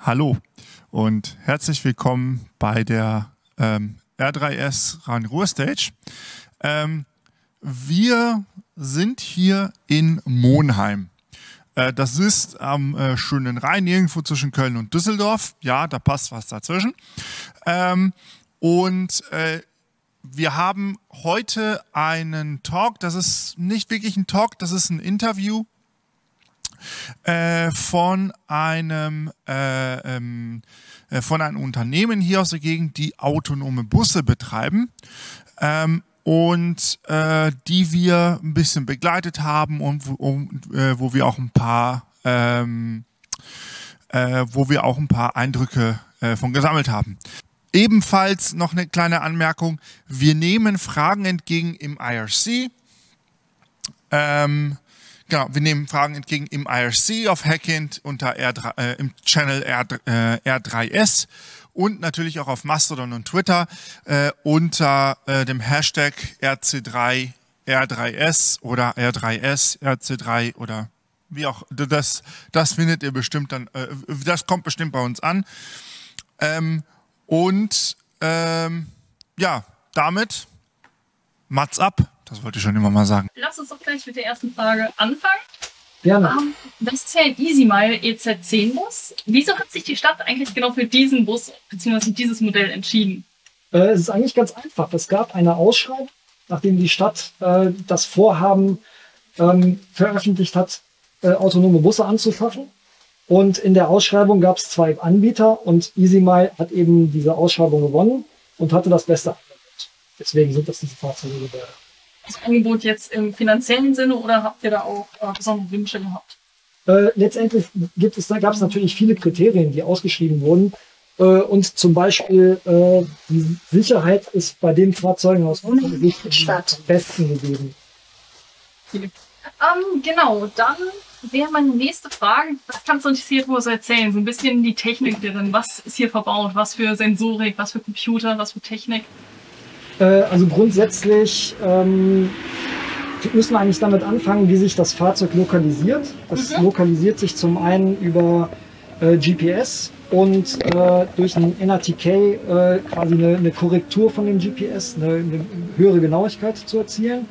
Hallo und herzlich willkommen bei der ähm, R3S Run Ruhr Stage. Ähm, wir sind hier in Monheim. Äh, das ist am äh, schönen Rhein, irgendwo zwischen Köln und Düsseldorf. Ja, da passt was dazwischen. Ähm, und äh, wir haben heute einen Talk. Das ist nicht wirklich ein Talk, das ist ein Interview von einem äh, ähm, äh, von einem Unternehmen hier aus der Gegend, die autonome Busse betreiben. Ähm, und äh, die wir ein bisschen begleitet haben und um, äh, wo wir auch ein paar ähm, äh, wo wir auch ein paar Eindrücke äh, von gesammelt haben. Ebenfalls noch eine kleine Anmerkung: Wir nehmen Fragen entgegen im IRC. Ähm, genau, wir nehmen Fragen entgegen im IRC auf Hackint unter R3, äh, im Channel R, äh, R3S und natürlich auch auf Mastodon und Twitter äh, unter äh, dem Hashtag RC3 R3S oder R3S RC3 oder wie auch das das findet ihr bestimmt dann äh, das kommt bestimmt bei uns an. Ähm, und ähm, ja damit Mats ab. Das wollte ich schon immer mal sagen. Lass uns doch gleich mit der ersten Frage anfangen Gerne. Ähm, das ist ja ein EasyMile EZ10-Bus. Wieso hat sich die Stadt eigentlich genau für diesen Bus bzw. dieses Modell entschieden? Äh, es ist eigentlich ganz einfach. Es gab eine Ausschreibung, nachdem die Stadt äh, das Vorhaben ähm, veröffentlicht hat, äh, autonome Busse anzuschaffen. Und in der Ausschreibung gab es zwei Anbieter und EasyMile hat eben diese Ausschreibung gewonnen und hatte das beste Angebot. Deswegen sind das diese Fahrzeuge geworden das Angebot jetzt im finanziellen Sinne oder habt ihr da auch äh, besondere Wünsche gehabt? Äh, letztendlich gibt es, da gab es natürlich viele Kriterien, die ausgeschrieben wurden. Äh, und zum Beispiel äh, die Sicherheit ist bei den Fahrzeugen aus unserer Sicht am besten gegeben. Ähm, genau, dann wäre meine nächste Frage, was kannst du uns hier so erzählen? So ein bisschen die Technik drin. Was ist hier verbaut? Was für Sensorik, was für Computer, was für Technik? Äh, also grundsätzlich ähm, müssen wir eigentlich damit anfangen, wie sich das Fahrzeug lokalisiert. Das mhm. lokalisiert sich zum einen über äh, GPS und äh, durch ein NRTK äh, quasi eine, eine, Korrektur von dem GPS, eine, eine höhere Genauigkeit zu erzielen.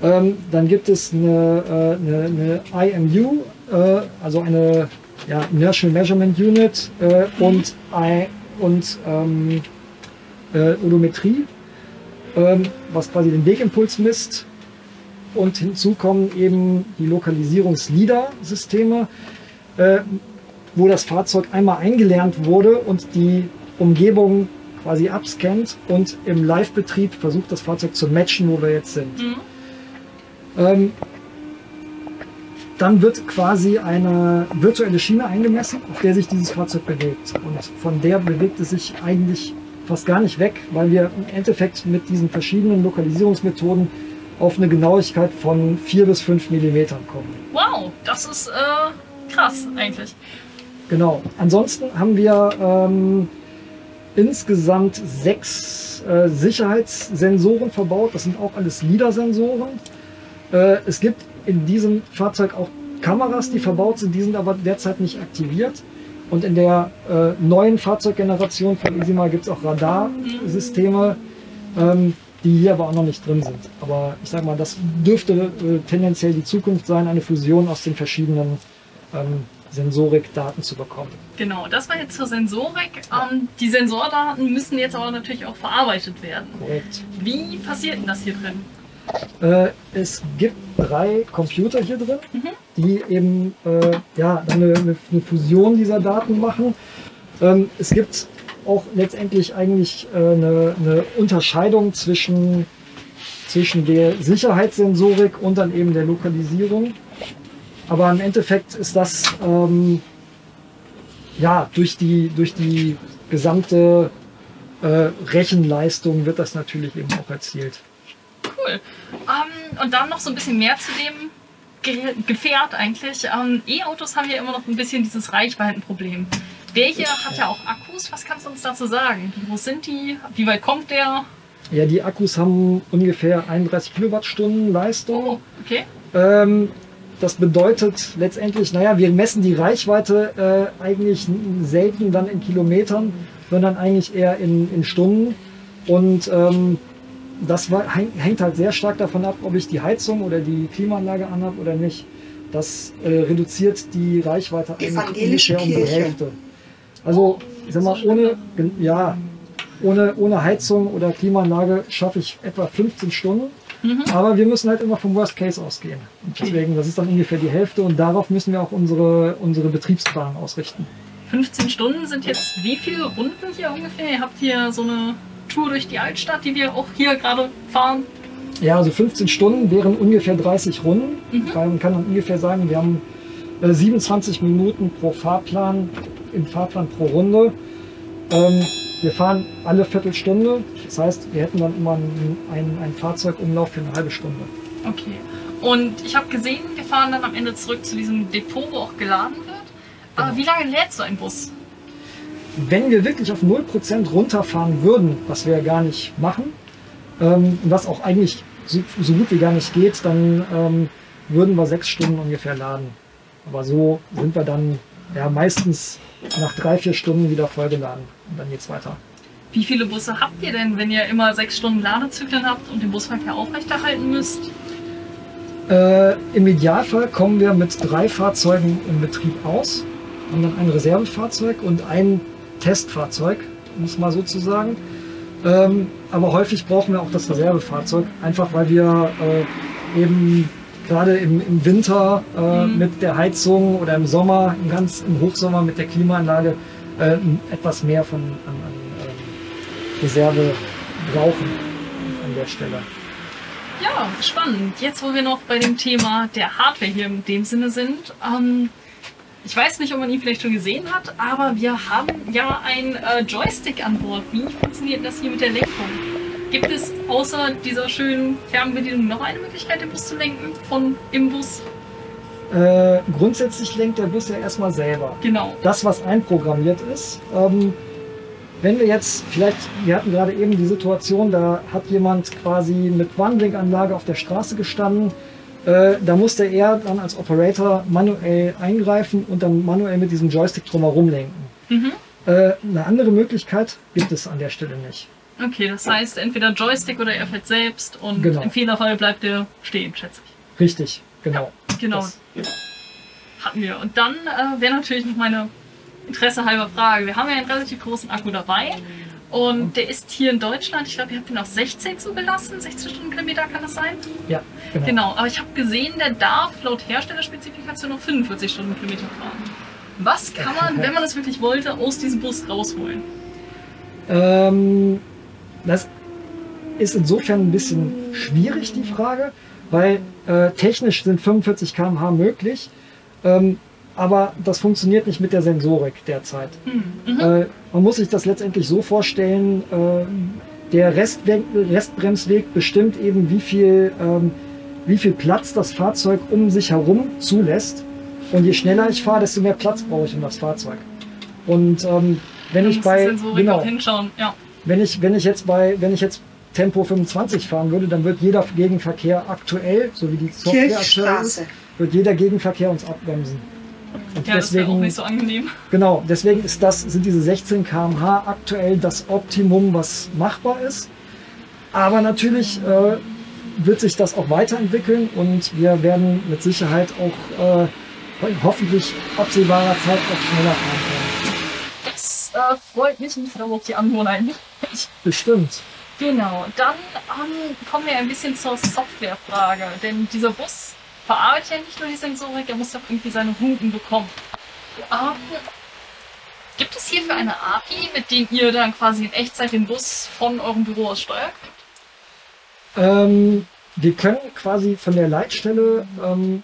Ähm, dann gibt es eine, äh, eine, IMU, äh, also eine ja, Inertial Measurement Unit und, I, und ähm, äh, Odometrie was quasi den Wegimpuls misst. Und hinzu kommen eben die Lokalisierungs-LIDAR-Systeme, äh, wo das Fahrzeug einmal eingelernt wurde und die Umgebung quasi abscannt und im Live-Betrieb versucht, das Fahrzeug zu matchen, wo wir jetzt sind. Mhm. Ähm, dann wird quasi eine virtuelle Schiene eingemessen, auf der sich dieses Fahrzeug bewegt. Und von der bewegt es sich eigentlich fast gar nicht weg, weil wir im Endeffekt mit diesen verschiedenen Lokalisierungsmethoden auf eine Genauigkeit von 4 bis 5 Millimetern kommen. Wow, das ist äh, krass eigentlich. Genau. Ansonsten haben wir ähm, insgesamt sechs äh, Sicherheitssensoren verbaut. Das sind auch alles LIDAR-Sensoren. Äh, es gibt in diesem Fahrzeug auch Kameras, die verbaut sind, die sind aber derzeit nicht aktiviert. Und in der äh, neuen Fahrzeuggeneration von Isima gibt es auch Radarsysteme, ähm, die hier aber auch noch nicht drin sind. Aber ich sag mal, das dürfte äh, tendenziell die Zukunft sein, eine Fusion aus den verschiedenen ähm, Sensorikdaten zu bekommen. Genau, das war jetzt zur Sensorik. Ähm, die Sensordaten müssen jetzt aber natürlich auch verarbeitet werden. Korrekt. Wie passiert denn das hier drin? Äh, es gibt drei Computer hier drin, mhm. Die eben äh, ja, eine, eine, Fusion dieser Daten machen. Ähm, es gibt auch letztendlich eigentlich äh, eine, eine, Unterscheidung zwischen, zwischen der Sicherheitssensorik und dann eben der Lokalisierung. Aber im Endeffekt ist das ähm, ja durch die, durch die gesamte äh, Rechenleistung wird das natürlich eben auch erzielt cool. Ähm, und dann noch so ein bisschen mehr zu dem Ge Gefährt eigentlich. Ähm, E-Autos haben ja immer noch ein bisschen dieses Reichweitenproblem. Der hier hat ja auch Akkus. Was kannst du uns dazu sagen? Wie groß sind die? Wie weit kommt der? Ja, die Akkus haben ungefähr 31 Kilowattstunden Leistung. Oh, okay. Ähm, das bedeutet letztendlich, naja, wir messen die Reichweite äh, eigentlich selten dann in Kilometern, sondern eigentlich eher in, in Stunden. Und ähm, das war, hängt halt sehr stark davon ab, ob ich die Heizung oder die Klimaanlage anhabe oder nicht. Das äh, reduziert die Reichweite eigentlich ungefähr um die Hälfte. Also, ich sag mal, ohne, ja, ohne, ohne Heizung oder Klimaanlage schaffe ich etwa 15 Stunden. Mhm. Aber wir müssen halt immer vom Worst Case ausgehen. Und deswegen, das ist dann ungefähr die Hälfte und darauf müssen wir auch unsere, unsere Betriebsplanung ausrichten. 15 Stunden sind jetzt wie viele Runden hier ungefähr? Ihr habt hier so eine Tour durch die Altstadt, die wir auch hier gerade fahren. Ja, also 15 Stunden wären ungefähr 30 Runden. Mhm. Man kann dann ungefähr sagen, wir haben 27 äh, Minuten pro Fahrplan, im Fahrplan pro Runde. Ähm, wir fahren alle Viertelstunde. Das heißt, wir hätten dann immer einen, einen, einen Fahrzeugumlauf für eine halbe Stunde. Okay. Und ich habe gesehen, wir fahren dann am Ende zurück zu diesem Depot, wo auch geladen wird. Aber genau. wie lange lädt so ein Bus? Wenn wir wirklich auf 0% runterfahren würden, was wir ja gar nicht machen, ähm, was auch eigentlich so, so, gut wie gar nicht geht, dann ähm, würden wir sechs Stunden ungefähr laden. Aber so sind wir dann ja, meistens nach drei, vier Stunden wieder vollgeladen und dann geht's weiter. Wie viele Busse habt ihr denn, wenn ihr immer sechs Stunden Ladezyklen habt und den Busverkehr aufrechterhalten müsst? Äh, Im Idealfall kommen wir mit drei Fahrzeugen im Betrieb aus, haben dann ein Reservefahrzeug und ein Testfahrzeug, muss man sozusagen. Ähm, aber häufig brauchen wir auch das Reservefahrzeug, einfach weil wir äh, eben gerade im, im Winter äh, mhm. mit der Heizung oder im Sommer, im, ganz, im Hochsommer mit der Klimaanlage äh, etwas mehr von an, an äh, Reserve brauchen an der Stelle. Ja, spannend. Jetzt, wo wir noch bei dem Thema der Hardware hier in dem Sinne sind, ähm, ich weiß nicht, ob man ihn vielleicht schon gesehen hat, aber wir haben ja ein äh, Joystick an Bord. Wie funktioniert das hier mit der Lenkung? Gibt es außer dieser schönen Fernbedienung noch eine Möglichkeit, den Bus zu lenken von im Bus? Äh, grundsätzlich lenkt der Bus ja erstmal selber. Genau. Das, was einprogrammiert ist. Ähm, wenn wir jetzt, vielleicht, wir hatten gerade eben die Situation, da hat jemand quasi mit Warnblinkanlage auf der Straße gestanden. Äh, da musste er dann als Operator manuell eingreifen und dann manuell mit diesem Joystick drumherum lenken. Mhm. Äh, eine andere Möglichkeit gibt es an der Stelle nicht. Okay, das heißt entweder Joystick oder er fährt selbst und genau. im Fehlerfall bleibt er stehen, schätze ich. Richtig, genau. Ja, genau. Das, Hatten wir. Und dann äh, wäre natürlich noch meine Interesse halber Frage. Wir haben ja einen relativ großen Akku dabei und der ist hier in Deutschland, ich glaube, ihr habt ihn auf 16 zugelassen, 16 Stundenkilometer kann das sein? Ja, genau. Genau, aber ich habe gesehen, der darf laut Herstellerspezifikation noch 45 Stundenkilometer fahren. Was kann man, wenn man das wirklich wollte, aus diesem Bus rausholen? Ähm, das ist insofern ein bisschen schwierig, die Frage, weil äh, technisch sind 45 km/h möglich, ähm, aber das funktioniert nicht mit der Sensorik derzeit. Mhm. Äh, man muss sich das letztendlich so vorstellen, äh, der Restweg, Restbremsweg bestimmt eben, wie viel, ähm, wie viel Platz das Fahrzeug um sich herum zulässt. Und je schneller ich fahre, desto mehr Platz brauche ich um das Fahrzeug. Und ähm, wenn Dann ich bei genau, hinschauen, ja wenn ich, wenn ich jetzt bei, wenn ich jetzt Tempo 25 fahren würde, dann wird jeder Gegenverkehr aktuell, so wie die Software aktuell ist, wird jeder Gegenverkehr uns abbremsen. Und ja, deswegen, das auch nicht so angenehm. Genau, deswegen ist das, sind diese 16 km/h aktuell das Optimum, was machbar ist. Aber natürlich äh, wird sich das auch weiterentwickeln und wir werden mit Sicherheit auch äh, hoffentlich absehbarer Zeit auch schneller fahren können. Das äh, freut mich nicht, aber auch die Anwohner nicht. Bestimmt. Genau, dann ähm, kommen wir ein bisschen zur Softwarefrage. Denn dieser Bus verarbeitet ja nicht nur die Sensorik, er muss doch irgendwie seine Routen bekommen. Ähm, gibt es hierfür eine API, mit dem ihr dann quasi in Echtzeit den Bus von eurem Büro aus steuert? Ähm, wir können quasi von der Leitstelle ähm,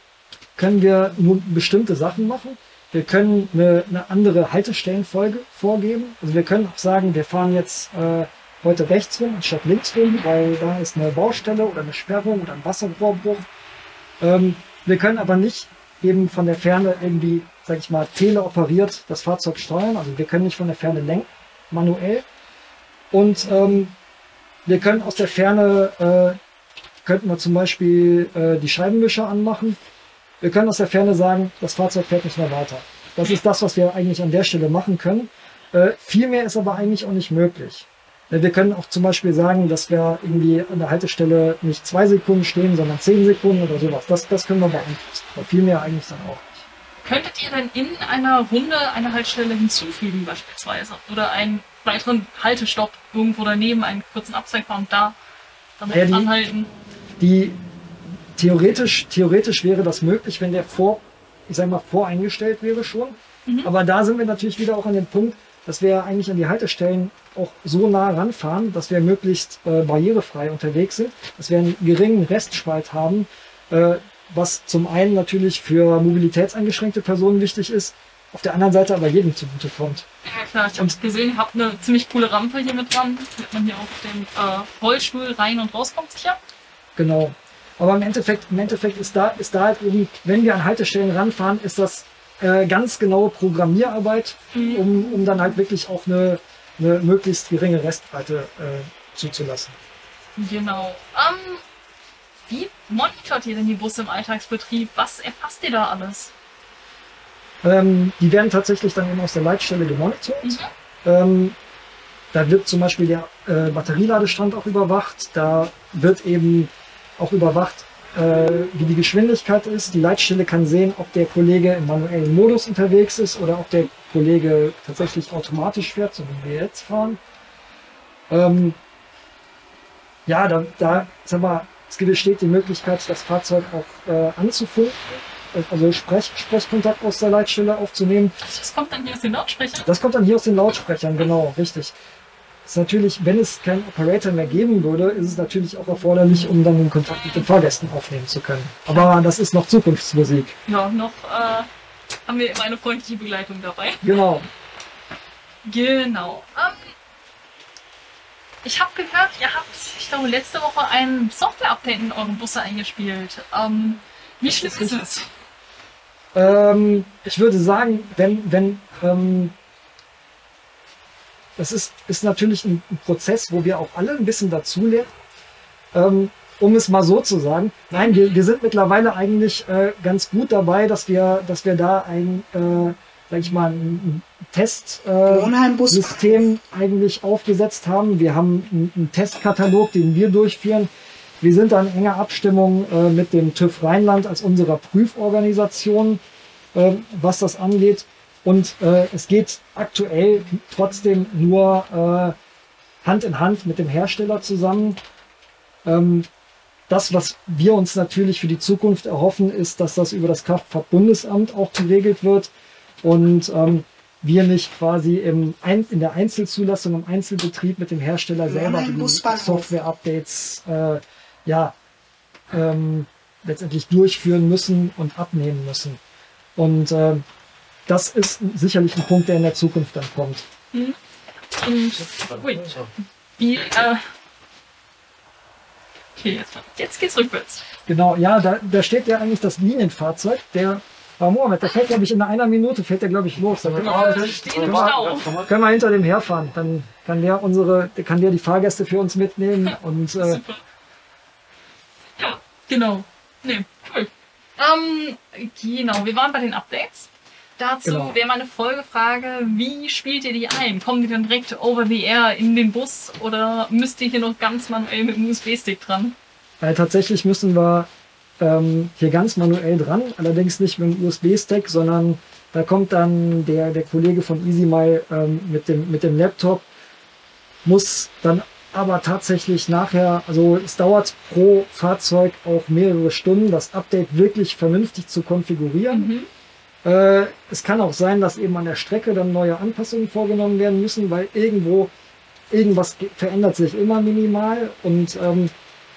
können wir nur bestimmte Sachen machen. Wir können eine, eine andere Haltestellenfolge vorgeben. Also wir können auch sagen, wir fahren jetzt äh, heute rechts rum anstatt links rum, weil da ist eine Baustelle oder eine Sperrung oder ein Wasserrohrbruch. Ähm, Wir können aber nicht eben von der Ferne irgendwie, sag ich mal, teleoperiert das Fahrzeug steuern. Also wir können nicht von der Ferne lenken, manuell. Und ähm, wir können aus der Ferne, äh, könnten wir zum Beispiel äh, die Scheibenwischer anmachen. Wir können aus der Ferne sagen, das Fahrzeug fährt nicht mehr weiter. Das ist das, was wir eigentlich an der Stelle machen können. Äh, viel mehr ist aber eigentlich auch nicht möglich. Äh, Wir können auch zum Beispiel sagen, dass wir irgendwie an der Haltestelle nicht zwei Sekunden stehen, sondern zehn Sekunden oder sowas. Das, das können wir beeinflussen. Aber viel mehr eigentlich dann auch nicht. Könntet ihr denn in einer Runde eine Haltestelle hinzufügen beispielsweise? Oder einen weiteren Haltestopp irgendwo daneben, einen kurzen Abzweigpunkt da, damit Ja, die- anhalten? Die theoretisch, theoretisch wäre das möglich, wenn der vor, ich sag mal, voreingestellt wäre schon. Aber da sind wir natürlich wieder auch an dem Punkt, dass wir eigentlich an die Haltestellen auch so nah ranfahren, dass wir möglichst äh, barrierefrei unterwegs sind, dass wir einen geringen Restspalt haben, äh, was zum einen natürlich für mobilitätseingeschränkte Personen wichtig ist, auf der anderen Seite aber jedem zugute kommt. Ja klar, ich habe gesehen, ihr habt eine ziemlich coole Rampe hier mit dran, damit man hier auf dem äh, Rollstuhl rein und rauskommt sicher. Genau. Aber im Endeffekt, im Endeffekt ist da, ist da halt irgendwie, wenn wir an Haltestellen ranfahren, ist das äh, ganz genaue Programmierarbeit, Mhm. um, um dann halt wirklich auch eine, eine möglichst geringe Restbreite äh, zuzulassen. Genau. Ähm, wie monitort ihr denn die Busse im Alltagsbetrieb? Was erfasst ihr da alles? Ähm, die werden tatsächlich dann eben aus der Leitstelle gemonitort. Mhm. Ähm, da wird zum Beispiel der äh, Batterieladestand auch überwacht. Da wird eben auch überwacht, wie die Geschwindigkeit ist. Die Leitstelle kann sehen, ob der Kollege im manuellen Modus unterwegs ist oder ob der Kollege tatsächlich automatisch fährt, so wie wir jetzt fahren. Ähm, ja, da, da sag mal, es besteht die Möglichkeit, das Fahrzeug auch äh, anzufunken, also Sprech, Sprechkontakt aus der Leitstelle aufzunehmen. Das kommt dann hier aus den Lautsprechern. Das kommt dann hier aus den Lautsprechern, genau, richtig. Ist natürlich, wenn es keinen Operator mehr geben würde, ist es natürlich auch erforderlich, um dann den Kontakt mit den Fahrgästen aufnehmen zu können. Aber das ist noch Zukunftsmusik. Ja, noch äh, haben wir immer eine freundliche Begleitung dabei. Genau. Genau. Ähm, ich habe gehört, ihr habt, ich glaube, letzte Woche ein Software-Update in euren Busse eingespielt. Ähm, wie schlimm ist es? Ähm, ich würde sagen, wenn, wenn, ähm, das ist, ist natürlich ein, ein Prozess, wo wir auch alle ein bisschen dazulernen. Ähm, um es mal so zu sagen. Nein, wir, wir sind mittlerweile eigentlich äh, ganz gut dabei, dass wir, dass wir da ein, äh, sag ich mal, ein, ein Test, äh, eigentlich aufgesetzt haben. Wir haben einen, einen Testkatalog, den wir durchführen. Wir sind da in enger Abstimmung äh, mit dem TÜV Rheinland als unserer Prüforganisation, äh, was das angeht. Und äh, es geht aktuell trotzdem nur äh, Hand in Hand mit dem Hersteller zusammen. Ähm, das, was wir uns natürlich für die Zukunft erhoffen, ist, dass das über das Kraftfahrtbundesamt auch geregelt wird und ähm, wir nicht quasi im Ein in der Einzelzulassung im Einzelbetrieb mit dem Hersteller selber die. Software-Updates äh, ja, ähm, letztendlich durchführen müssen und abnehmen müssen. Und ähm, das ist sicherlich ein Punkt, der in der Zukunft dann kommt. Und ui, wie, äh, okay, jetzt, jetzt geht's rückwärts. Genau, ja, da, da steht ja eigentlich das Linienfahrzeug, der aber Mohammed, der fährt, glaube ich, in einer Minute fährt der, glaube ich, los. Dann können, wir, im Stau. können wir hinter dem herfahren. Dann kann der unsere, kann der die Fahrgäste für uns mitnehmen und äh, Super. Ja, genau. Nee, cool. Ähm, genau, wir waren bei den Updates. Dazu Genau. wäre meine Folgefrage, wie spielt ihr die ein? Kommen die dann direkt over the air in den Bus oder müsst ihr hier noch ganz manuell mit dem USB-Stick dran? Äh, tatsächlich müssen wir ähm, hier ganz manuell dran, allerdings nicht mit dem USB-Stack, sondern da kommt dann der, der Kollege von EasyMile ähm, mit, dem, mit dem Laptop, muss dann aber tatsächlich nachher, also es dauert pro Fahrzeug auch mehrere Stunden, das Update wirklich vernünftig zu konfigurieren. Äh, es kann auch sein, dass eben an der Strecke dann neue Anpassungen vorgenommen werden müssen, weil irgendwo irgendwas ge- verändert sich immer minimal und ähm,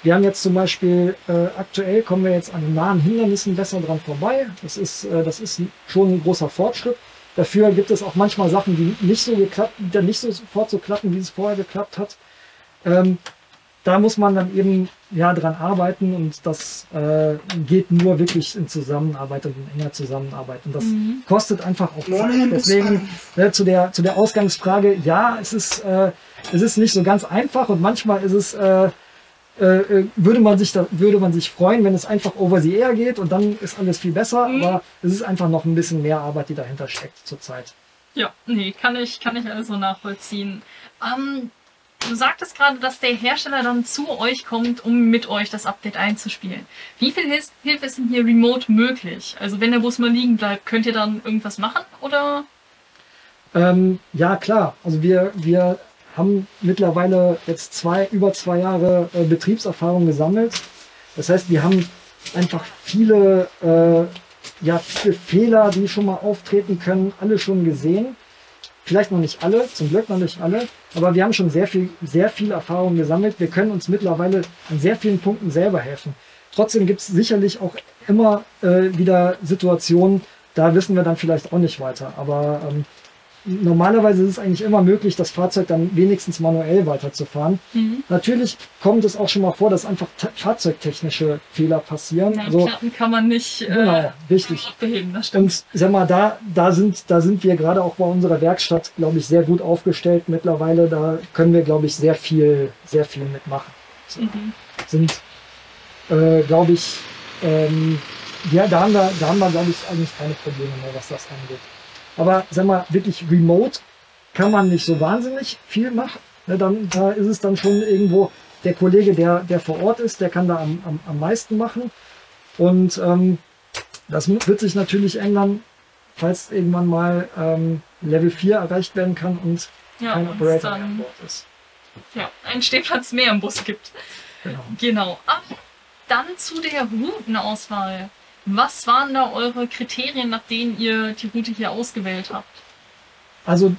wir haben jetzt zum Beispiel äh, aktuell kommen wir jetzt an nahen Hindernissen besser dran vorbei. Das ist, äh, das ist schon ein großer Fortschritt. Dafür gibt es auch manchmal Sachen, die nicht so geklappt, die dann nicht so sofort so klappen, wie es vorher geklappt hat. Ähm, da muss man dann eben ja dran arbeiten und das äh, geht nur wirklich in Zusammenarbeit und in enger Zusammenarbeit. Und das Mhm. kostet einfach auch Zeit. Deswegen ne, zu der zu der Ausgangsfrage, ja, es ist äh, es ist nicht so ganz einfach und manchmal ist es äh, äh, äh, würde man sich da, würde man sich freuen, wenn es einfach over the air geht und dann ist alles viel besser, Mhm. aber es ist einfach noch ein bisschen mehr Arbeit, die dahinter steckt zurzeit. Ja, nee, kann ich, kann ich also nachvollziehen. Ähm, du sagtest gerade, dass der Hersteller dann zu euch kommt, um mit euch das Update einzuspielen. Wie viel Hilfe ist denn hier remote möglich? Also wenn der Bus mal liegen bleibt, könnt ihr dann irgendwas machen oder? Ähm, ja, klar. Also wir, wir haben mittlerweile jetzt zwei, über zwei Jahre äh, Betriebserfahrung gesammelt. Das heißt, wir haben einfach viele, äh, ja, viele Fehler, die schon mal auftreten können, alle schon gesehen. Vielleicht noch nicht alle, zum Glück noch nicht alle, aber wir haben schon sehr viel, sehr viel Erfahrung gesammelt. Wir können uns mittlerweile an sehr vielen Punkten selber helfen. Trotzdem gibt es sicherlich auch immer äh, wieder Situationen, da wissen wir dann vielleicht auch nicht weiter. Aber ähm, normalerweise ist es eigentlich immer möglich, das Fahrzeug dann wenigstens manuell weiterzufahren. Mhm. Natürlich kommt es auch schon mal vor, dass einfach te- fahrzeugtechnische Fehler passieren. Na, also, Platten kann man nicht äh, genau, richtig. beheben, das stimmt. Und sag mal, da, da sind, da sind wir gerade auch bei unserer Werkstatt, glaube ich, sehr gut aufgestellt mittlerweile. Da können wir, glaube ich, sehr viel, sehr viel mitmachen. So, Mhm. Sind, äh, glaube ich, ähm, ja, da haben wir, da haben wir, glaube ich, eigentlich keine Probleme mehr, was das angeht. Aber sag mal, wirklich remote kann man nicht so wahnsinnig viel machen. Ne, dann, da ist es dann schon irgendwo der Kollege, der, der vor Ort ist, der kann da am, am, am meisten machen. Und ähm, das wird sich natürlich ändern, falls irgendwann mal ähm, Level 4 erreicht werden kann und Ja, kein Operator mehr an dann Bord ist. ja, einen Stehplatz mehr im Bus gibt. Genau. Genau. Ah, dann zu der Routenauswahl. Was waren da eure Kriterien, nach denen ihr die Route hier ausgewählt habt? Also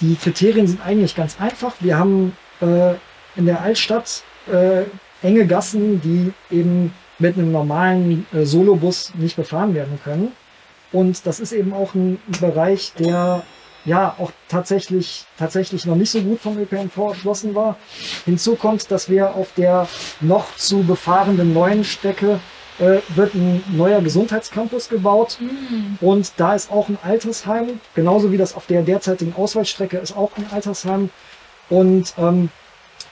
die Kriterien sind eigentlich ganz einfach. Wir haben äh, in der Altstadt äh, enge Gassen, die eben mit einem normalen äh, Solobus nicht befahren werden können. Und das ist eben auch ein Bereich, der ja auch tatsächlich, tatsächlich noch nicht so gut vom ÖPNV erschlossen war. Hinzu kommt, dass wir auf der noch zu befahrenden neuen Strecke äh, wird ein neuer Gesundheitscampus gebaut. Hm, Und da ist auch ein Altersheim, genauso wie das auf der derzeitigen Auswahlstrecke ist auch ein Altersheim. Und ähm,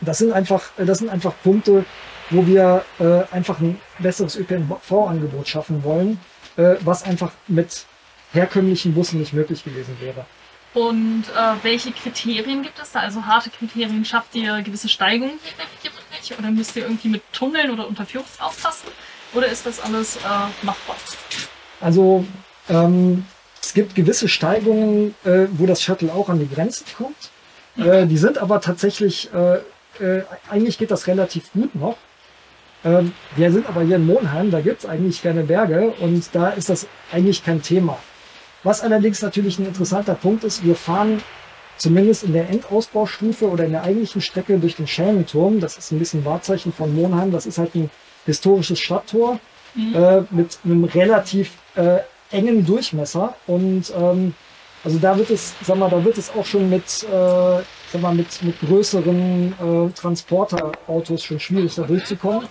das sind einfach, äh, das sind einfach Punkte, wo wir äh, einfach ein besseres ÖPNV-Angebot schaffen wollen, äh, was einfach mit herkömmlichen Bussen nicht möglich gewesen wäre. Und äh, welche Kriterien gibt es da? Also harte Kriterien, schafft ihr gewisse Steigungen hier? Oder müsst ihr irgendwie mit Tunneln oder Unterführung aufpassen? Oder ist das alles äh, machbar? Also ähm, es gibt gewisse Steigungen, äh, wo das Shuttle auch an die Grenzen kommt. Äh, die sind aber tatsächlich, äh, äh, eigentlich geht das relativ gut noch. Ähm, wir sind aber hier in Monheim, da gibt's eigentlich keine Berge und da ist das eigentlich kein Thema. Was allerdings natürlich ein interessanter Punkt ist, wir fahren zumindest in der Endausbaustufe oder in der eigentlichen Strecke durch den Schelmenturm. Das ist ein bisschen Wahrzeichen von Monheim. Das ist halt ein historisches Stadttor äh, mit einem relativ äh, engen Durchmesser. Und ähm, also da wird es, sag mal, da wird es auch schon mit, äh, sag mal, mit, mit größeren äh, Transporterautos schon schwierig, da durchzukommen.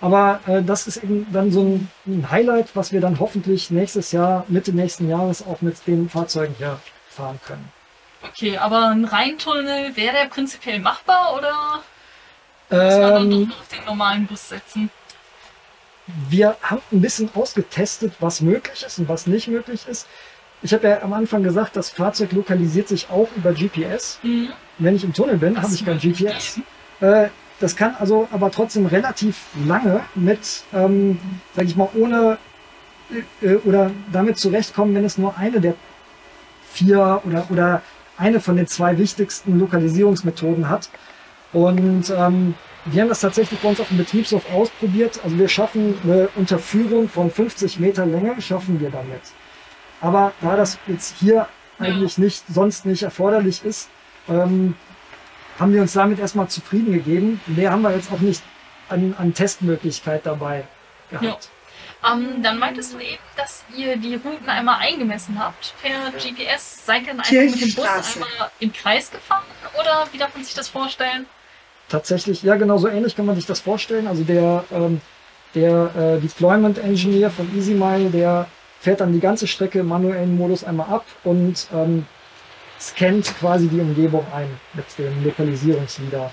Aber äh, das ist eben dann so ein, ein Highlight, was wir dann hoffentlich nächstes Jahr, Mitte nächsten Jahres auch mit den Fahrzeugen hier fahren können. Okay, aber ein Rheintunnel, wäre der prinzipiell machbar oder muss man dann doch Ähm, nur auf den normalen Bus setzen? wir haben ein bisschen ausgetestet, was möglich ist und was nicht möglich ist. Ich habe ja am Anfang gesagt, das Fahrzeug lokalisiert sich auch über GPS. Mhm. Wenn ich im Tunnel bin, habe ich kein GPS. Äh, das kann also aber trotzdem relativ lange mit, ähm, sag ich mal, ohne äh, oder damit zurechtkommen, wenn es nur eine der vier oder, oder eine von den zwei wichtigsten Lokalisierungsmethoden hat. Und ähm, wir haben das tatsächlich bei uns auf dem Betriebshof ausprobiert. Also wir schaffen eine Unterführung von 50 Meter Länge, schaffen wir damit. Aber da das jetzt hier eigentlich nicht, sonst nicht erforderlich ist, ähm, haben wir uns damit erstmal zufrieden gegeben. Mehr haben wir jetzt auch nicht an, an Testmöglichkeit dabei gehabt. Ähm, dann meintest du eben, dass ihr die Routen einmal eingemessen habt per GPS. Seid ihr dann einfach mit dem Bus einmal im Kreis gefahren oder wie darf man sich das vorstellen? Tatsächlich, ja genau so ähnlich kann man sich das vorstellen. Also der, ähm, der äh, Deployment Engineer von EasyMile, der fährt dann die ganze Strecke im manuellen Modus einmal ab und ähm, scannt quasi die Umgebung ein mit dem Lokalisierungsleader.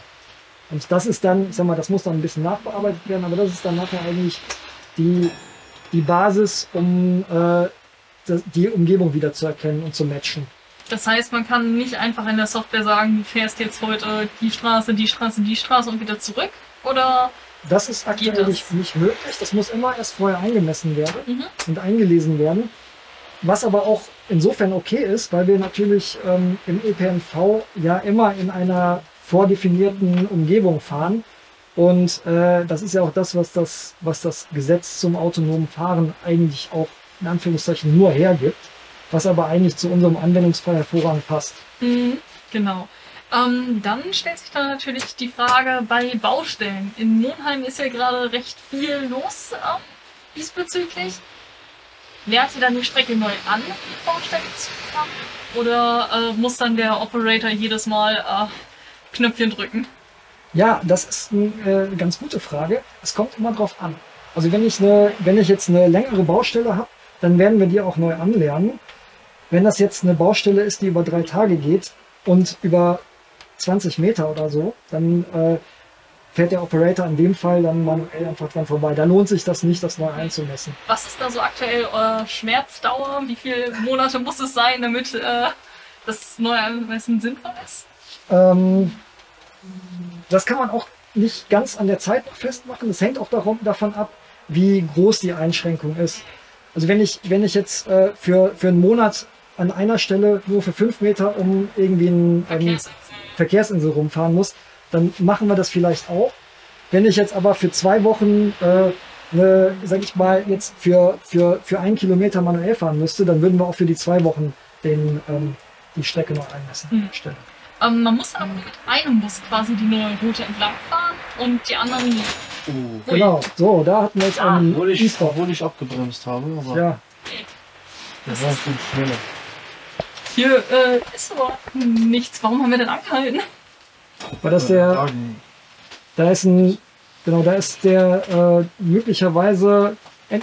Und das ist dann, ich sag mal, das muss dann ein bisschen nachbearbeitet werden, aber das ist dann nachher eigentlich die, die Basis, um äh, die Umgebung wieder zu erkennen und zu matchen. Das heißt, man kann nicht einfach in der Software sagen, du fährst jetzt heute die Straße, die Straße, die Straße und wieder zurück? Oder Das ist aktuell das? nicht, nicht möglich. Das muss immer erst vorher eingemessen werden Mhm. und eingelesen werden. Was aber auch insofern okay ist, weil wir natürlich ähm, im ÖPNV ja immer in einer vordefinierten Umgebung fahren. Und äh, das ist ja auch das, was das, was das Gesetz zum autonomen Fahren eigentlich auch in Anführungszeichen nur hergibt, was aber eigentlich zu unserem Anwendungsfall hervorragend passt. Mhm, genau. Ähm, dann stellt sich da natürlich die Frage bei Baustellen. In Monheim ist ja gerade recht viel los ähm, diesbezüglich. Lernt ihr dann die Strecke neu an, die Baustelle zu fahren? Oder äh, muss dann der Operator jedes Mal äh, Knöpfchen drücken? Ja, das ist ein, äh, eine ganz gute Frage. Es kommt immer drauf an. Also wenn ich, eine, wenn ich jetzt eine längere Baustelle habe, dann werden wir die auch neu anlernen. Wenn das jetzt eine Baustelle ist, die über drei Tage geht und über 20 Meter oder so, dann äh, fährt der Operator in dem Fall dann manuell einfach dran vorbei. Da lohnt sich das nicht, das neu einzumessen. Was ist da so aktuell eure Schmerzdauer? Wie viele Monate muss es sein, damit äh, das neue Anmessen sinnvoll ist? Ähm, das kann man auch nicht ganz an der Zeit noch festmachen. Das hängt auch darum, davon ab, wie groß die Einschränkung ist. Also wenn ich, wenn ich jetzt äh, für, für einen Monat an einer Stelle nur für fünf Meter um irgendwie einen ähm, Verkehrsinsel. Verkehrsinsel rumfahren muss, dann machen wir das vielleicht auch. Wenn ich jetzt aber für zwei Wochen, äh, ne, sag ich mal, jetzt für, für, für einen Kilometer manuell fahren müsste, dann würden wir auch für die zwei Wochen den, ähm, die Strecke noch einmessen. Mhm. Stelle. Ähm, man muss aber mit einem Bus quasi die neue Route entlang fahren und die anderen nicht. Oh. Genau, so, da hatten wir jetzt Ah, einen Obwohl ich, obwohl ich abgebremst habe, aber Ja, das war schon schneller. Hier äh, ist aber nichts. Warum haben wir denn angehalten? weil das der, da ist ein, genau, da ist der äh, möglicherweise,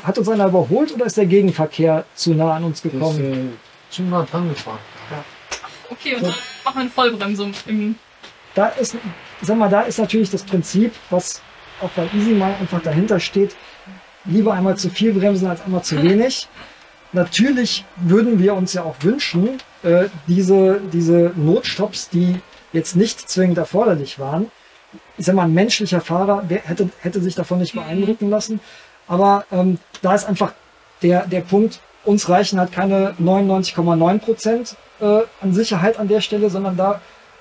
hat uns einer überholt oder ist der Gegenverkehr zu nah an uns Der ist gekommen? äh, zu nah dran gefahren. Okay, und dann machen wir eine Vollbremsung im Da ist, sag mal, da ist natürlich das Prinzip, was auch bei Easy mal einfach dahinter steht, lieber einmal zu viel bremsen als einmal zu wenig. Natürlich würden wir uns ja auch wünschen, äh, diese, diese Notstopps, die jetzt nicht zwingend erforderlich waren. Ich sag mal, ein menschlicher Fahrer hätte, hätte sich davon nicht beeindrucken lassen. Aber ähm, da ist einfach der, der Punkt, uns reichen halt keine 99,9 Prozent äh, an Sicherheit an der Stelle, sondern da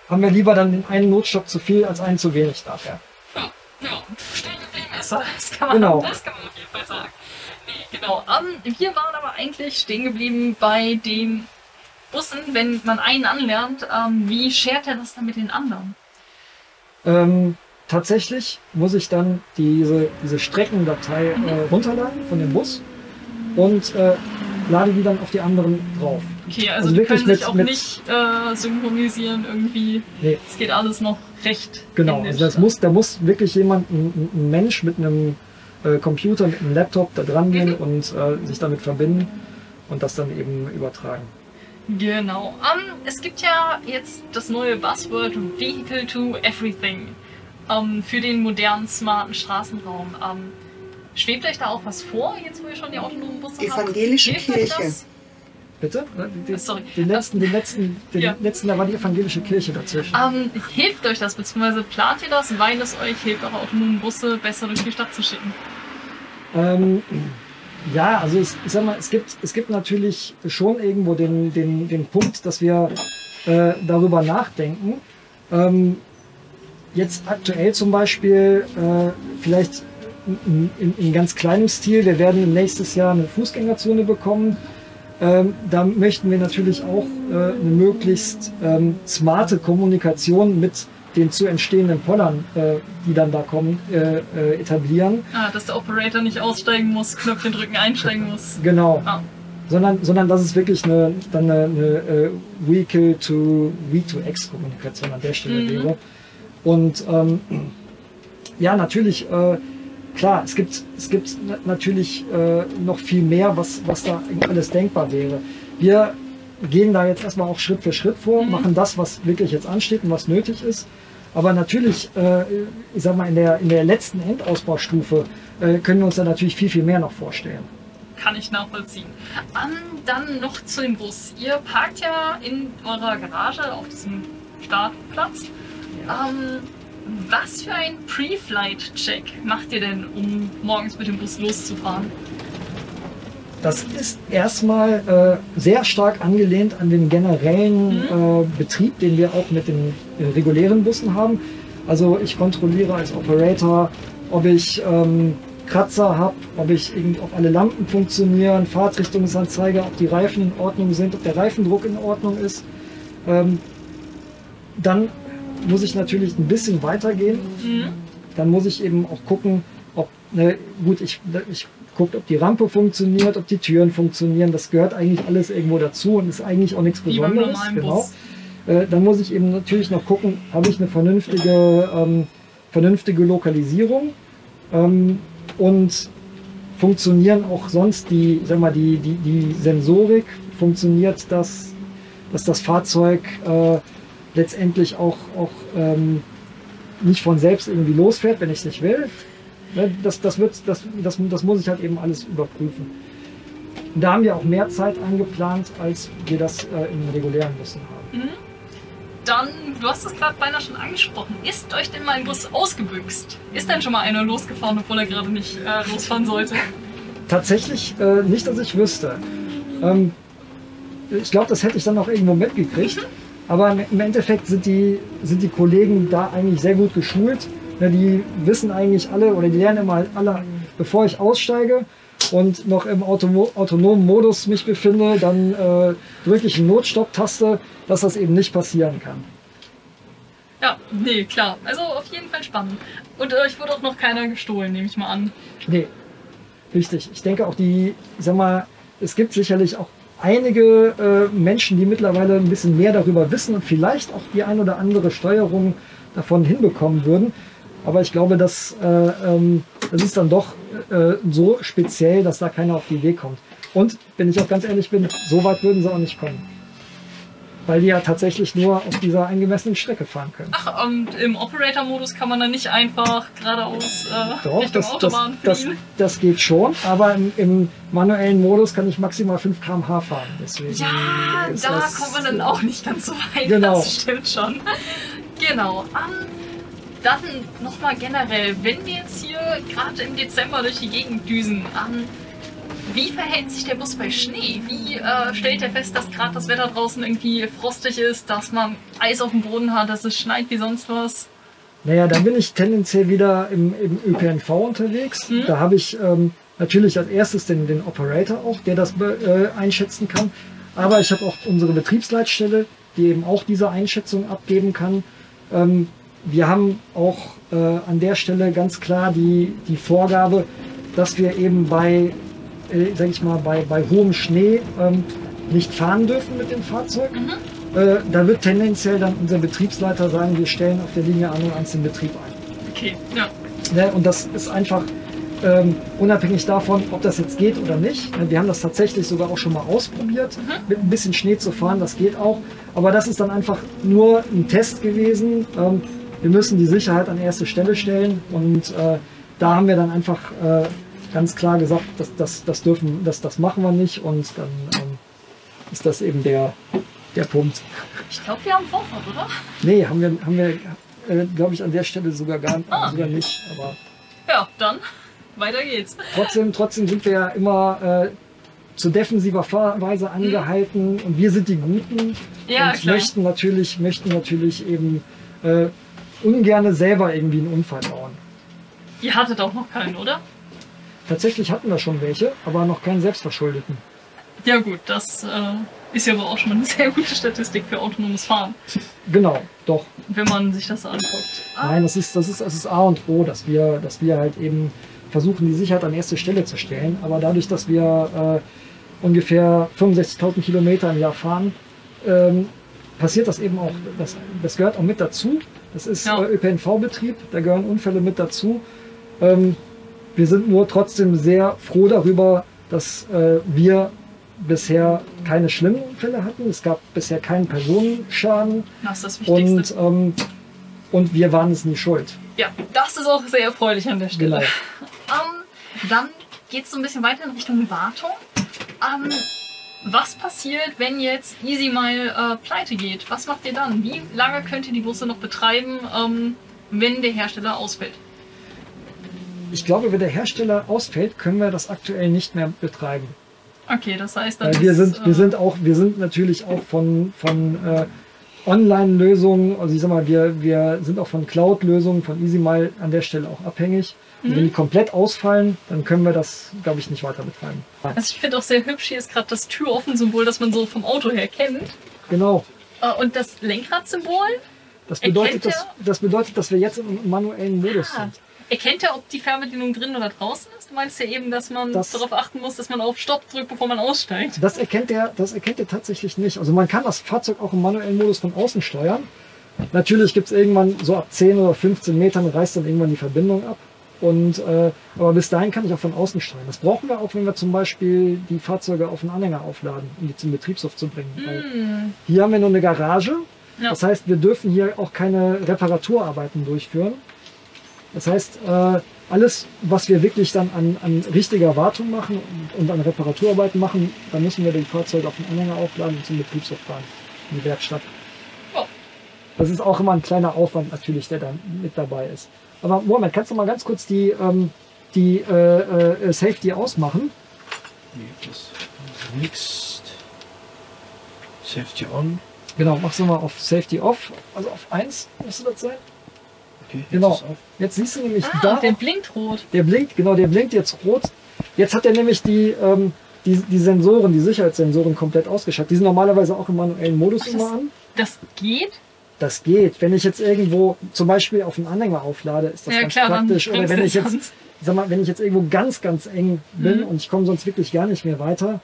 haben wir lieber dann den einen Notstopp zu viel als einen zu wenig dafür. Ja, ja, stehen geblieben ist. Das kann man, Genau. das kann man auf jeden Fall sagen. Nee, genau. Ähm, wir waren aber eigentlich stehen geblieben bei den Bussen, wenn man einen anlernt. Ähm, wie schert er das dann mit den anderen? Ähm, tatsächlich muss ich dann diese, diese Streckendatei äh, runterladen von dem Bus und äh, lade die dann auf die anderen drauf. Okay, also, Also die wirklich können sich mit- auch mit- nicht äh, synchronisieren irgendwie. Nee, Es geht alles noch recht. genau. Also das muss, da muss wirklich jemand, ein, ein Mensch mit einem äh, Computer, mit einem Laptop da dran gehen Mhm. und äh, sich damit verbinden und das dann eben übertragen. Genau. Ähm, es gibt ja jetzt das neue Buzzword Vehicle to Everything ähm, für den modernen, smarten Straßenraum. Ähm, schwebt euch da auch was vor, jetzt wo ihr schon die autonomen Busse habt? Evangelische Kirche. Bitte? Den, Sorry. den letzten, den letzten, den Ja. letzten, da war die evangelische Kirche dazwischen. Ähm, hilft euch das, beziehungsweise plant ihr das, weil es euch hilft, eure autonomen Busse besser durch die Stadt zu schicken? Ähm, ja, also ich, ich sag mal, es gibt, es gibt natürlich schon irgendwo den, den, den Punkt, dass wir äh, darüber nachdenken. Ähm, jetzt aktuell zum Beispiel äh, vielleicht in, in, in ganz kleinem Stil, wir werden nächstes Jahr eine Fußgängerzone bekommen. Ähm, da möchten wir natürlich auch äh, eine möglichst ähm, smarte Kommunikation mit den zu entstehenden Pollern, äh, die dann da kommen, äh, äh, etablieren. Ah, dass der Operator nicht aussteigen muss, Knöpfchen drücken, einsteigen muss. Genau. Ah. Sondern, sondern das ist wirklich eine, dann eine, eine äh, Vehicle to V2X Kommunikation an der Stelle Mhm. wäre. Und ähm, ja, natürlich, äh, klar, es gibt, es gibt na natürlich noch viel mehr, was, was da alles denkbar wäre. Wir gehen da jetzt erstmal auch Schritt für Schritt vor, machen das, was wirklich jetzt ansteht und was nötig ist. Aber natürlich, äh, ich sag mal, in der, in der letzten Endausbaustufe äh, können wir uns da natürlich viel, viel mehr noch vorstellen. Kann ich nachvollziehen. Ähm, dann noch zu dem Bus. Ihr parkt ja in eurer Garage auf diesem Startplatz. Ähm, was für ein Pre-Flight-Check macht ihr denn, um morgens mit dem Bus loszufahren? Das ist erstmal äh, sehr stark angelehnt an den generellen äh, Betrieb, den wir auch mit den äh, regulären Bussen haben. Also ich kontrolliere als Operator, ob ich ähm, Kratzer habe, ob ich irgend- ob alle Lampen funktionieren, Fahrtrichtungsanzeiger, ob die Reifen in Ordnung sind, ob der Reifendruck in Ordnung ist. Ähm, dann muss ich natürlich ein bisschen weitergehen. Dann muss ich eben auch gucken, ob, ne, gut, ich, ich gucke, ob die Rampe funktioniert, ob die Türen funktionieren. Das gehört eigentlich alles irgendwo dazu und ist eigentlich auch nichts Besonderes. Genau. Äh, dann muss ich eben natürlich noch gucken, habe ich eine vernünftige, ähm, vernünftige Lokalisierung ähm, und funktionieren auch sonst die, sag mal, die, die, die Sensorik, funktioniert das, dass das Fahrzeug äh, letztendlich auch, auch ähm, nicht von selbst irgendwie losfährt, wenn ich es nicht will. Ne, Das, das, wird, das, das, das muss ich halt eben alles überprüfen. Und da haben wir auch mehr Zeit eingeplant, als wir das äh, in regulären Bussen haben. Dann, du hast es gerade beinahe schon angesprochen, ist euch denn mal ein Bus ausgebüxt? Ist denn schon mal einer losgefahren, obwohl er gerade nicht äh, losfahren sollte? Tatsächlich äh, nicht, dass ich wüsste. Ähm, ich glaube, das hätte ich dann auch irgendwo mitgekriegt. Aber im- im Endeffekt sind die, sind die Kollegen da eigentlich sehr gut geschult. Ne, die wissen eigentlich alle oder die lernen immer alle, bevor ich aussteige und noch im Automo autonomen Modus mich befinde, dann äh, drücke ich eine Notstopp-Taste, dass das eben nicht passieren kann. Ja, nee, klar. Also auf jeden Fall spannend. Und euch wurde auch noch keiner gestohlen, nehme ich mal an. Nee, richtig. Ich denke auch die, ich sag mal, es gibt sicherlich auch einige äh, Menschen, die mittlerweile ein bisschen mehr darüber wissen und vielleicht auch die ein oder andere Steuerung davon hinbekommen würden. Aber ich glaube, dass, äh, ähm, das ist dann doch äh, so speziell, dass da keiner auf die Idee kommt. Und wenn ich auch ganz ehrlich bin, so weit würden sie auch nicht kommen. Weil die ja tatsächlich nur auf dieser eingemessenen Strecke fahren können. Ach, und im Operator-Modus kann man dann nicht einfach geradeaus äh, Doch, Richtung das, das, Autobahn das, fliegen? das geht schon, aber im, im manuellen Modus kann ich maximal 5 km/h fahren. Deswegen Ja, da das- kommt man dann auch nicht ganz so weit. Genau. Das stimmt schon. Genau. Ähm, dann nochmal generell, wenn wir jetzt hier gerade im Dezember durch die Gegend düsen, ähm, wie verhält sich der Bus bei Schnee? Wie äh, stellt er fest, dass gerade das Wetter draußen irgendwie frostig ist, dass man Eis auf dem Boden hat, dass es schneit wie sonst was? Naja, da bin ich tendenziell wieder im, im ÖPNV unterwegs. Mhm. Da habe ich ähm, natürlich als erstes den, den Operator auch, der das äh, einschätzen kann. Aber ich habe auch unsere Betriebsleitstelle, die eben auch diese Einschätzung abgeben kann. Ähm, wir haben auch äh, an der Stelle ganz klar die, die Vorgabe, dass wir eben bei, äh, sag ich mal, bei, bei hohem Schnee ähm, nicht fahren dürfen mit dem Fahrzeug. Äh, da wird tendenziell dann unser Betriebsleiter sagen, wir stellen auf der Linie an und eins den Betrieb ein. Okay, ja. Ne? Und das ist einfach ähm, unabhängig davon, ob das jetzt geht oder nicht. Ne? Wir haben das tatsächlich sogar auch schon mal ausprobiert, mit ein bisschen Schnee zu fahren, das geht auch. Aber das ist dann einfach nur ein Test gewesen. Ähm, wir müssen die Sicherheit an erste Stelle stellen und äh, da haben wir dann einfach äh, ganz klar gesagt, das, das, das dürfen, das, das machen wir nicht und dann ähm, ist das eben der, der Punkt. Ich glaube, wir haben Vorfahrt, oder? Nee, haben wir, haben wir äh, glaube ich, an der Stelle sogar gar Ah. sogar nicht. Aber Ja, dann weiter geht's. trotzdem, trotzdem sind wir ja immer äh, zu defensiver Fahrweise angehalten und wir sind die Guten Ja, und klar. möchten natürlich, möchten natürlich eben äh, ungerne selber irgendwie einen Unfall bauen. Ihr hattet auch noch keinen, oder? Tatsächlich hatten wir schon welche, aber noch keinen selbstverschuldeten. Ja gut, das äh, ist ja aber auch schon mal eine sehr gute Statistik für autonomes Fahren, Genau, doch. wenn man sich das anguckt. Ah, Nein, das ist, das ist, das ist A und O, dass wir, dass wir halt eben versuchen, die Sicherheit an erste Stelle zu stellen. Aber dadurch, dass wir äh, ungefähr 65.000 Kilometer im Jahr fahren, ähm, passiert das eben auch. Das, das gehört auch mit dazu. Das ist Ja. äh, ÖPNV-Betrieb, da gehören Unfälle mit dazu. Ähm, wir sind nur trotzdem sehr froh darüber, dass äh, wir bisher keine schlimmen Unfälle hatten. Es gab bisher keinen Personenschaden Das ist das Wichtigste. und, ähm, und wir waren es nie schuld. Ja, das ist auch sehr erfreulich an der Stelle. Genau. Ähm, dann geht es so ein bisschen weiter in Richtung Wartung. Ähm, was passiert, wenn jetzt Easy Mile äh, pleite geht? Was macht ihr dann? Wie lange könnt ihr die Busse noch betreiben, ähm, wenn der Hersteller ausfällt? Ich glaube, wenn der Hersteller ausfällt, können wir das aktuell nicht mehr betreiben. Okay, das heißt dann. Weil wir ist, sind, äh, wir sind auch, wir sind natürlich auch von, von äh, Online-Lösungen, also ich sag mal, wir, wir sind auch von Cloud-Lösungen, von EasyMile an der Stelle auch abhängig. Und Mhm. wenn die komplett ausfallen, dann können wir das, glaube ich, nicht weiter betreiben. Also ich finde auch sehr hübsch, hier ist gerade das Türoffen-Symbol, das man so vom Auto her kennt. Genau. Äh, und das Lenkrad-Symbol. Das bedeutet, dass, das bedeutet, dass wir jetzt im manuellen Modus Ah, sind. erkennt er, ob die Fernbedienung drin oder draußen ist? Du meinst ja eben, dass man Das- darauf achten muss, dass man auf Stopp drückt, bevor man aussteigt. Das erkennt er, das erkennt er tatsächlich nicht. Also man kann das Fahrzeug auch im manuellen Modus von außen steuern. Natürlich gibt es irgendwann so ab 10 oder 15 Metern reißt dann irgendwann die Verbindung ab. Und äh, aber bis dahin kann ich auch von außen steuern. Das brauchen wir auch, wenn wir zum Beispiel die Fahrzeuge auf einen Anhänger aufladen, um die zum Betriebshof zu bringen. Hm. hier haben wir nur eine Garage. Ja. Das heißt, wir dürfen hier auch keine Reparaturarbeiten durchführen. Das heißt, äh, alles, was wir wirklich dann an, an richtiger Wartung machen und, und an Reparaturarbeiten machen, dann müssen wir die Fahrzeuge auf den Anhänger aufladen und zum Betriebshof fahren, in die Werkstatt. Ja. Das ist auch immer ein kleiner Aufwand natürlich, der dann mit dabei ist. Aber Moment, kannst du mal ganz kurz die, ähm, die äh, äh, Safety ausmachen? Nee, das Next. Safety on. Genau, machst du mal auf Safety off, also auf 1 müsste das sein. Okay, jetzt Genau. ist auf. Jetzt siehst du nämlich Ah, da, der blinkt rot. der blinkt, genau, der blinkt jetzt rot. Jetzt hat er nämlich die, ähm, die, die Sensoren, die Sicherheitssensoren komplett ausgeschaltet. Die sind normalerweise auch im manuellen Modus Ach, immer das- an. Das geht? Das geht. Wenn ich jetzt irgendwo zum Beispiel auf einen Anhänger auflade, ist das ja ganz klar, praktisch. Oder wenn ich jetzt, sag mal, wenn ich jetzt irgendwo ganz, ganz eng bin Mhm. und ich komme sonst wirklich gar nicht mehr weiter.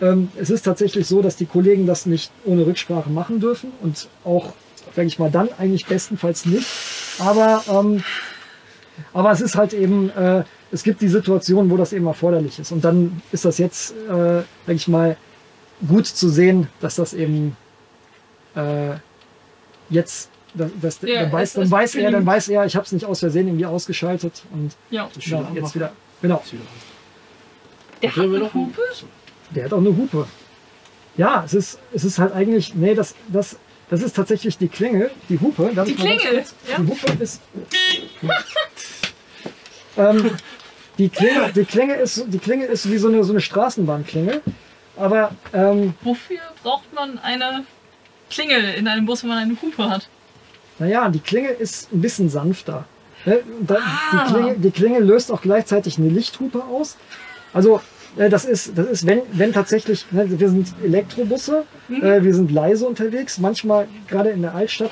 Ähm, es ist tatsächlich so, dass die Kollegen das nicht ohne Rücksprache machen dürfen und auch, sage ich mal, dann eigentlich bestenfalls nicht. Aber, ähm, aber es ist halt eben, äh, es gibt die Situation, wo das eben erforderlich ist. Und dann ist das jetzt, äh, sag ich mal, gut zu sehen, dass das eben äh, jetzt, dass, dass, Ja, dann, weiß, es dann weiß er, dann weiß er, ich habe es nicht aus Versehen irgendwie ausgeschaltet und Ja, Das wieder jetzt wieder. Genau, Ist wieder an. der hat eine noch Hupe. Der hat auch eine Hupe. Ja, es ist, es ist halt eigentlich, nee, das, das, das ist tatsächlich die Klingel, die Hupe. Darf Die Klingel. kurz- Ja. Die Hupe ist. ähm, die Klinge, die Klinge ist, die Klinge ist wie so eine, so eine Straßenbahnklingel. Aber ähm, Wofür braucht man eine Klingel in einem Bus, wenn man eine Hupe hat? naja, die Klinge ist ein bisschen sanfter. Ne? Da, Ah. die, Klinge, die Klinge löst auch gleichzeitig eine Lichthupe aus. Also äh, das ist, das ist wenn, wenn tatsächlich, ne, wir sind Elektrobusse, Mhm. äh, wir sind leise unterwegs. Manchmal, gerade in der Altstadt,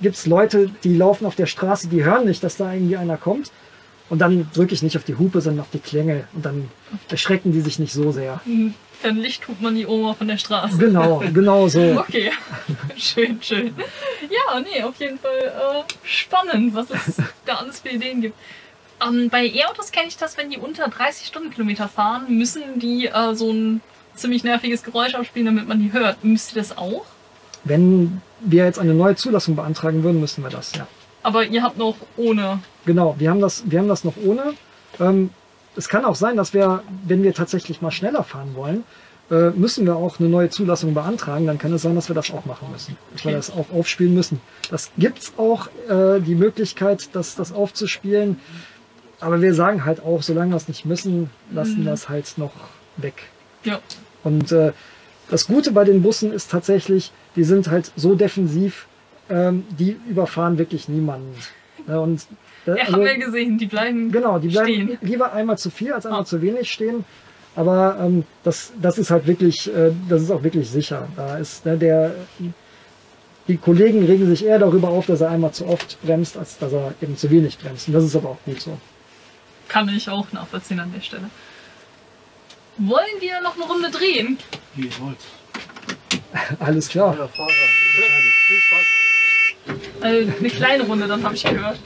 gibt es Leute, die laufen auf der Straße, die hören nicht, dass da irgendwie einer kommt. Und dann drücke ich nicht auf die Hupe, sondern auf die Klingel. Und dann erschrecken die sich nicht so sehr. Hm, Dann Licht tut man die Oma von der Straße. Genau, genau so. Okay, schön, schön. Ja, nee, auf jeden Fall äh, spannend, was es da alles für Ideen gibt. Ähm, bei E-Autos kenne ich das, wenn die unter 30 Stundenkilometer fahren, müssen die äh, so ein ziemlich nerviges Geräusch abspielen, damit man die hört. Müsst ihr das auch? Wenn wir jetzt eine neue Zulassung beantragen würden, müssten wir das, ja. Aber ihr habt noch ohne. Genau, wir haben das, wir haben das noch ohne. Ähm, es kann auch sein, dass wir, wenn wir tatsächlich mal schneller fahren wollen, äh, müssen wir auch eine neue Zulassung beantragen. Dann kann es sein, dass wir das auch machen müssen, dass wir Okay. das auch aufspielen müssen. Das gibt's auch äh, die Möglichkeit, das, das aufzuspielen. Aber wir sagen halt auch, solange wir es nicht müssen, lassen wir es halt noch weg. Ja. Und äh, das Gute bei den Bussen ist tatsächlich, die sind halt so defensiv, ähm, die überfahren wirklich niemanden. Ja, und, Ja, also- haben wir gesehen, die bleiben Genau, die bleiben stehen. lieber einmal zu viel als einmal Ah. zu wenig stehen. Aber ähm, das, das ist halt wirklich, äh, das ist auch wirklich sicher. Da ist ne, der, die Kollegen regen sich eher darüber auf, dass er einmal zu oft bremst, als dass er eben zu wenig bremst. Und das ist aber auch gut so. Kann ich auch nachvollziehen an der Stelle. Wollen wir noch eine Runde drehen? Wie ihr wollt. Alles klar. Euer Fahrer. Viel Spaß. Äh, eine kleine Runde, dann habe ich gehört.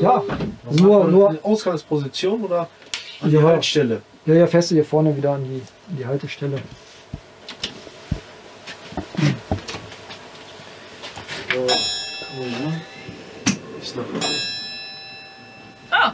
Ja, Was nur- nur- eine Ausgangsposition oder an die Ja. Haltestelle? Ja, ja, feste hier vorne wieder an die, an die Haltestelle. So. Ist nach Ah.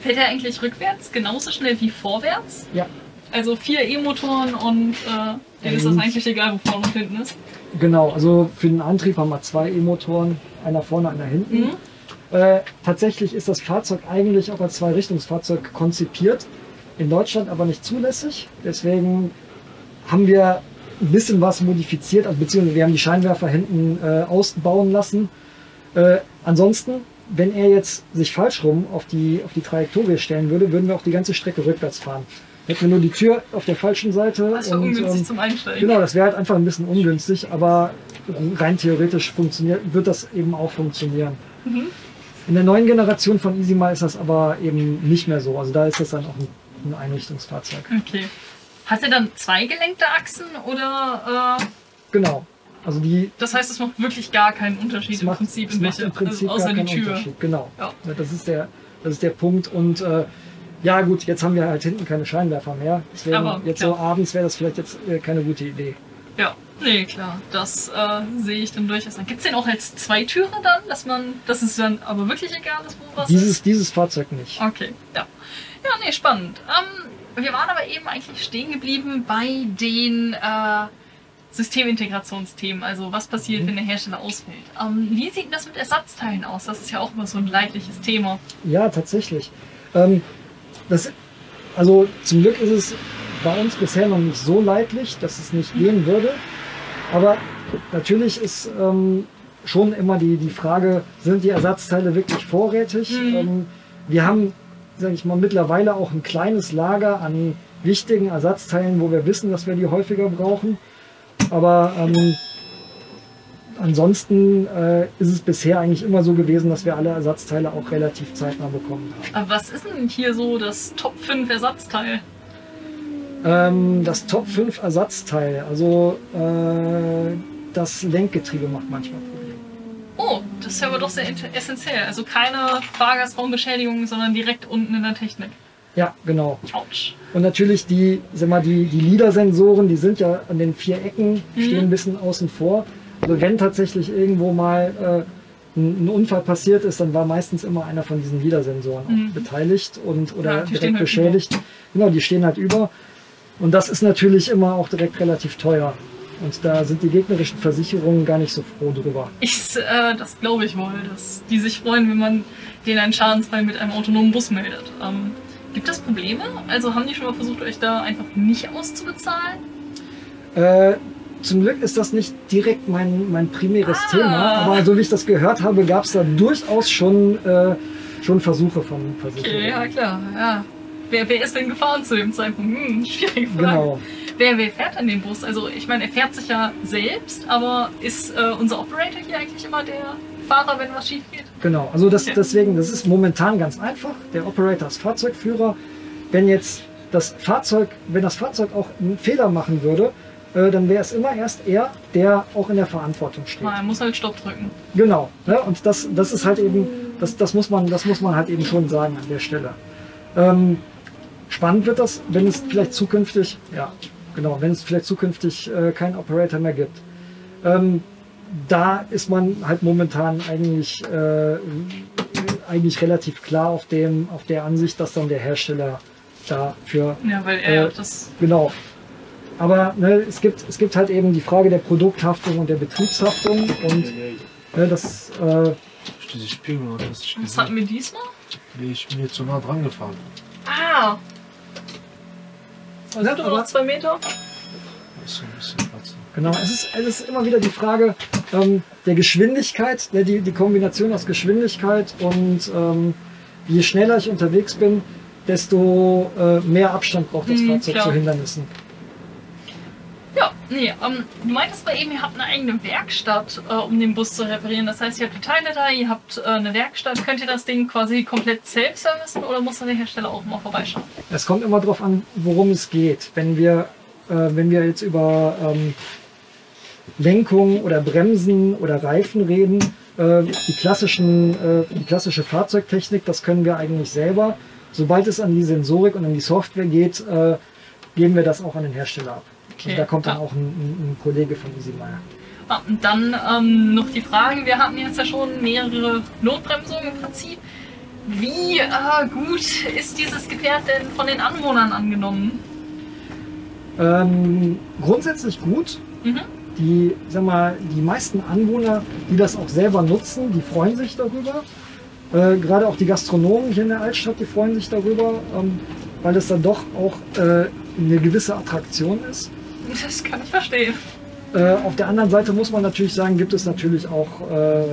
Fährt er eigentlich rückwärts genauso schnell wie vorwärts? Ja, Also vier E-Motoren und äh, denen ist das eigentlich egal, wo vorne und hinten ist. Genau. Also für den Antrieb haben wir zwei E-Motoren, einer vorne, einer hinten. Mhm. Äh, tatsächlich ist das Fahrzeug eigentlich auch als Zweirichtungsfahrzeug konzipiert, in Deutschland aber nicht zulässig. Deswegen haben wir ein bisschen was modifiziert, also beziehungsweise wir haben die Scheinwerfer hinten äh, ausbauen lassen. Äh, ansonsten, wenn er jetzt sich falsch rum auf die, auf die Trajektorie stellen würde, würden wir auch die ganze Strecke rückwärts fahren. Hätten wir nur die Tür auf der falschen Seite. Das und, ungünstig ähm, zum Einsteigen. Genau, das wäre halt einfach ein bisschen ungünstig, aber rein theoretisch funktioniert, wird das eben auch funktionieren. Mhm. In der neuen Generation von EasyMy ist das aber eben nicht mehr so. Also da ist das dann auch ein, ein Einrichtungsfahrzeug. Okay. Hat er dann zwei gelenkte Achsen oder äh, Genau. Also die das heißt, es macht wirklich gar keinen Unterschied es im macht, Prinzip in macht welche, Prinzip also außer die Tür. Genau. Ja, Das ist der, das ist der Punkt. Und äh, ja gut, jetzt haben wir halt hinten keine Scheinwerfer mehr. Deswegen Aber, jetzt klar. so abends wäre das vielleicht jetzt äh, keine gute Idee. Ja, nee, klar. Das äh, sehe ich dann durchaus. Gibt es den auch als Zweitürer dann, dass man, dass es dann aber wirklich egal ist, wo was ist? Dieses, dieses Fahrzeug nicht. Okay, ja. Ja, nee, spannend. Ähm, wir waren aber eben eigentlich stehen geblieben bei den äh, Systemintegrationsthemen. Also was passiert, wenn der Hersteller ausfällt. Ähm, wie sieht das mit Ersatzteilen aus? Das ist ja auch immer so ein leidliches Thema. Ja, tatsächlich. Ähm, das, also zum Glück ist es bei uns bisher noch nicht so leidlich, dass es nicht gehen würde. Aber natürlich ist ähm, schon immer die, die Frage, sind die Ersatzteile wirklich vorrätig? Mhm. Ähm, wir haben, sage ich mal, mittlerweile auch ein kleines Lager an wichtigen Ersatzteilen, wo wir wissen, dass wir die häufiger brauchen. Aber ähm, ansonsten äh, ist es bisher eigentlich immer so gewesen, dass wir alle Ersatzteile auch relativ zeitnah bekommen haben. Aber was ist denn hier so das Top 5 Ersatzteil? Ähm, das Top 5 Ersatzteil, also äh, das Lenkgetriebe macht manchmal Probleme. Oh, das ist ja aber doch sehr essentiell. Also keine Fahrgastraumbeschädigung, sondern direkt unten in der Technik. Ja, genau. Autsch. Und natürlich die, sag mal, die, die LIDAR-Sensoren, die sind ja an den vier Ecken, Mhm. stehen ein bisschen außen vor. Also wenn tatsächlich irgendwo mal äh, ein, ein Unfall passiert ist, dann war meistens immer einer von diesen LIDAR-Sensoren Mhm. auch beteiligt und oder Ja, direkt halt beschädigt. Genau, die stehen halt über. Und das ist natürlich immer auch direkt relativ teuer. Und da sind die gegnerischen Versicherungen gar nicht so froh drüber. Ich, äh, das glaube ich wohl, dass die sich freuen, wenn man denen einen Schadensfall mit einem autonomen Bus meldet. Ähm, gibt es Probleme? Also haben die schon mal versucht, euch da einfach nicht auszubezahlen? Äh, zum Glück ist das nicht direkt mein, mein primäres Ah. Thema, aber so wie ich das gehört habe, gab es da durchaus schon, äh, schon Versuche von Okay, Versicherungen. ja klar, ja. Wer, wer ist denn gefahren zu dem Zeitpunkt? Hm, schwierige Frage. Genau. Wer, wer fährt denn den Bus? Also ich meine, er fährt sich ja selbst, aber ist äh, unser Operator hier eigentlich immer der Fahrer, wenn was schief geht? Genau, also das, Okay. deswegen, das ist momentan ganz einfach. Der Operator ist Fahrzeugführer. Wenn jetzt das Fahrzeug, wenn das Fahrzeug auch einen Fehler machen würde, äh, dann wäre es immer erst er, der auch in der Verantwortung steht. Man muss halt Stopp drücken. Genau. Ne? Und das, das ist halt eben, das, das, muss man, das muss man halt eben schon sagen an der Stelle. Ähm, spannend wird das, wenn es vielleicht zukünftig, ja, genau, wenn es vielleicht zukünftig äh, keinen Operator mehr gibt. Ähm, da ist man halt momentan eigentlich, äh, eigentlich relativ klar auf, dem, auf der Ansicht, dass dann der Hersteller dafür Ja, weil er Äh, das. Genau. Aber ne, es, gibt, es gibt halt eben die Frage der Produkthaftung und der Betriebshaftung und ne, das, äh, Diese Spiegel, das ist Was hatten wir diesmal? Nee, ich bin hier zu nah dran gefahren. Ah! Ja, Sind du aber- noch zwei Meter? Das ist so ein bisschen Platz. genau, es ist, es ist immer wieder die Frage ähm, der Geschwindigkeit, ne, die, die Kombination aus Geschwindigkeit und ähm, je schneller ich unterwegs bin, desto äh, mehr Abstand braucht das Mhm, Fahrzeug klar. zu Hindernissen. Ja, nee, ähm, du meintest mal eben, ihr habt eine eigene Werkstatt, äh, um den Bus zu reparieren. Das heißt, ihr habt die Teile da, ihr habt äh, eine Werkstatt. Könnt ihr das Ding quasi komplett selbst servicen oder muss da der Hersteller auch mal vorbeischauen? Es kommt immer darauf an, worum es geht. Wenn wir, äh, wenn wir jetzt über, ähm, Lenkung oder Bremsen oder Reifen reden. Äh, die, klassischen, äh, die klassische Fahrzeugtechnik, das können wir eigentlich selber. Sobald es an die Sensorik und an die Software geht, äh, geben wir das auch an den Hersteller ab. Okay. Und da kommt dann Ja. auch ein, ein, ein Kollege von EasyMeyer. Ah, und dann ähm, noch die Frage, wir hatten jetzt ja schon mehrere Notbremsungen im Prinzip. Wie äh, gut ist dieses Gefährt denn von den Anwohnern angenommen? Ähm, grundsätzlich gut. Mhm. Die, sag mal, die meisten Anwohner, die das auch selber nutzen, die freuen sich darüber. Äh, Gerade auch die Gastronomen hier in der Altstadt, die freuen sich darüber, ähm, weil es dann doch auch äh, eine gewisse Attraktion ist. Das kann ich verstehen. Äh, auf der anderen Seite muss man natürlich sagen, gibt es natürlich auch äh,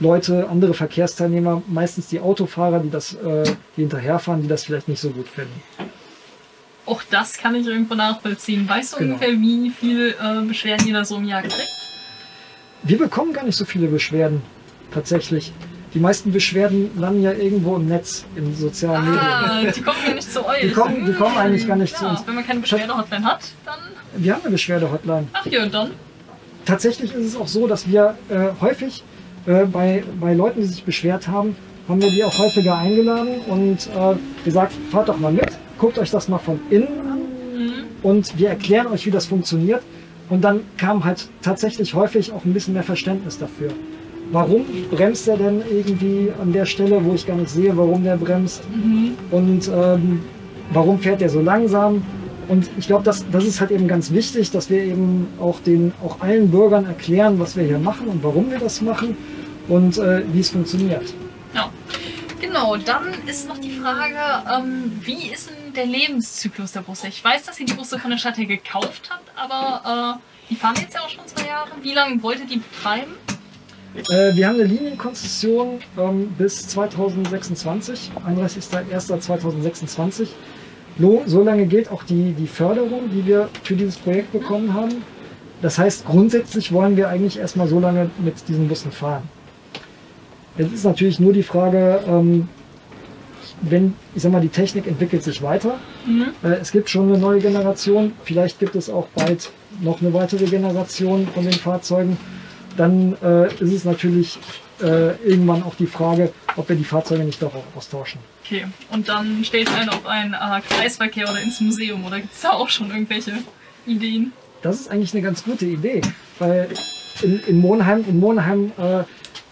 Leute, andere Verkehrsteilnehmer, meistens die Autofahrer, die das, äh, die hinterherfahren, die das vielleicht nicht so gut finden. Auch das kann ich irgendwo nachvollziehen. Weißt du Genau. ungefähr, wie viel äh, Beschwerden ihr da so im Jahr kriegt? Wir bekommen gar nicht so viele Beschwerden, tatsächlich. Die meisten Beschwerden landen ja irgendwo im Netz, in sozialen Medien. Ah, die kommen ja nicht zu euch. Die kommen, die kommen eigentlich gar nicht zu ja, uns. wenn man keine Beschwerde-Hotline hat, dann. Wir haben eine Beschwerde-Hotline. Ach ja, und dann? Tatsächlich ist es auch so, dass wir äh, häufig äh, bei, bei Leuten, die sich beschwert haben, haben wir die auch häufiger eingeladen und äh, gesagt, fahrt doch mal mit, guckt euch das mal von innen an und wir erklären euch, wie das funktioniert. Und dann kam halt tatsächlich häufig auch ein bisschen mehr Verständnis dafür. Warum bremst er denn irgendwie an der Stelle, wo ich gar nicht sehe, warum der bremst? Und ähm, warum fährt er so langsam? Und ich glaube, das, das ist halt eben ganz wichtig, dass wir eben auch den, auch allen Bürgern erklären, was wir hier machen und warum wir das machen und äh, wie es funktioniert. Ja. Genau, dann ist noch die Frage, ähm, wie ist denn der Lebenszyklus der Busse? Ich weiß, dass ihr die Busse von der Stadt her gekauft habt, aber äh, die fahren jetzt ja auch schon zwei Jahre. Wie lange wollt ihr die betreiben? Äh, wir haben eine Linienkonzession ähm, bis 2026, 31.01.2026. Lo- So lange gilt auch die, die Förderung, die wir für dieses Projekt bekommen haben. Das heißt, grundsätzlich wollen wir eigentlich erstmal so lange mit diesen Bussen fahren. Jetzt ist natürlich nur die Frage, ähm, wenn, ich sag mal, die Technik entwickelt sich weiter. Äh, es gibt schon eine neue Generation, vielleicht gibt es auch bald noch eine weitere Generation von den Fahrzeugen. Dann äh, ist es natürlich äh, irgendwann auch die Frage, ob wir die Fahrzeuge nicht doch auch austauschen. Okay, und dann stellt einen auf einen äh, Kreisverkehr oder ins Museum oder gibt es da auch schon irgendwelche Ideen? Das ist eigentlich eine ganz gute Idee, weil in, in Monheim, in Monheim äh,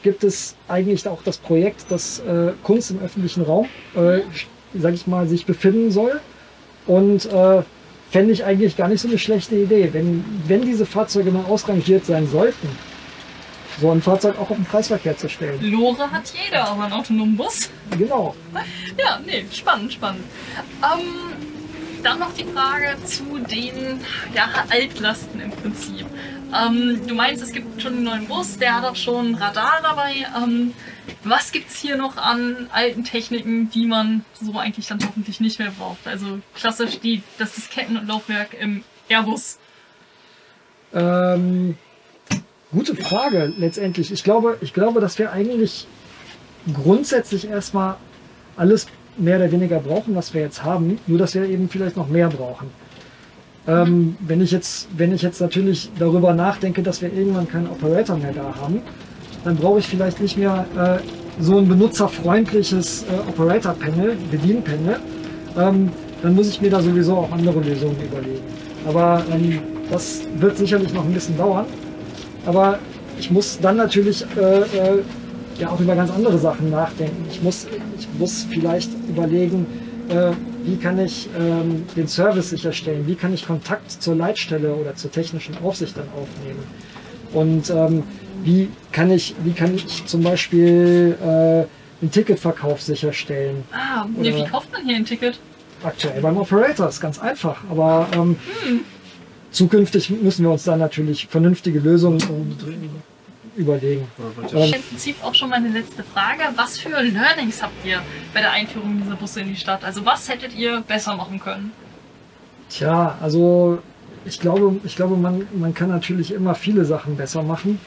gibt es eigentlich auch das Projekt, dass äh, Kunst im öffentlichen Raum, äh, sag ich mal, sich befinden soll. Und äh, fände ich eigentlich gar nicht so eine schlechte Idee, wenn, wenn diese Fahrzeuge mal ausrangiert sein sollten, so ein Fahrzeug auch auf den Kreisverkehr zu stellen. Lore hat jeder, aber einen autonomen Bus? Genau. Ja, nee, spannend, spannend. Ähm, dann noch die Frage zu den ja, Altlasten im Prinzip. Ähm, du meinst, es gibt schon einen neuen Bus, der hat auch schon Radar dabei. Ähm, was gibt es hier noch an alten Techniken, die man so eigentlich dann hoffentlich nicht mehr braucht? Also klassisch die, das Disketten- und Laufwerk im Airbus. Ähm, gute Frage letztendlich. Ich glaube, ich glaube, dass wir eigentlich grundsätzlich erstmal alles mehr oder weniger brauchen, was wir jetzt haben, nur dass wir eben vielleicht noch mehr brauchen. Ähm, wenn, ich jetzt, wenn ich jetzt natürlich darüber nachdenke, dass wir irgendwann keinen Operator mehr da haben, dann brauche ich vielleicht nicht mehr äh, so ein benutzerfreundliches äh, Operator-Panel, Bedienpanel. Ähm, dann muss ich mir da sowieso auch andere Lösungen überlegen. Aber ähm, das wird sicherlich noch ein bisschen dauern. Aber ich muss dann natürlich äh, äh, ja auch über ganz andere Sachen nachdenken. Ich muss, ich muss vielleicht überlegen, äh, wie kann ich ähm, den Service sicherstellen, wie kann ich Kontakt zur Leitstelle oder zur technischen Aufsicht dann aufnehmen. Und ähm, wie, kann ich, wie kann ich zum Beispiel äh, den Ticketverkauf sicherstellen. Ah, nee, wie kauft man hier ein Ticket? Aktuell beim Operator ist ganz einfach, aber ähm, zukünftig müssen wir uns dann natürlich vernünftige Lösungen äh, überlegen. Ähm, Im Prinzip auch schon meine letzte Frage. Was für Learnings habt ihr bei der Einführung dieser Busse in die Stadt? Also was hättet ihr besser machen können? Tja, also ich glaube, ich glaube man, man kann natürlich immer viele Sachen besser machen.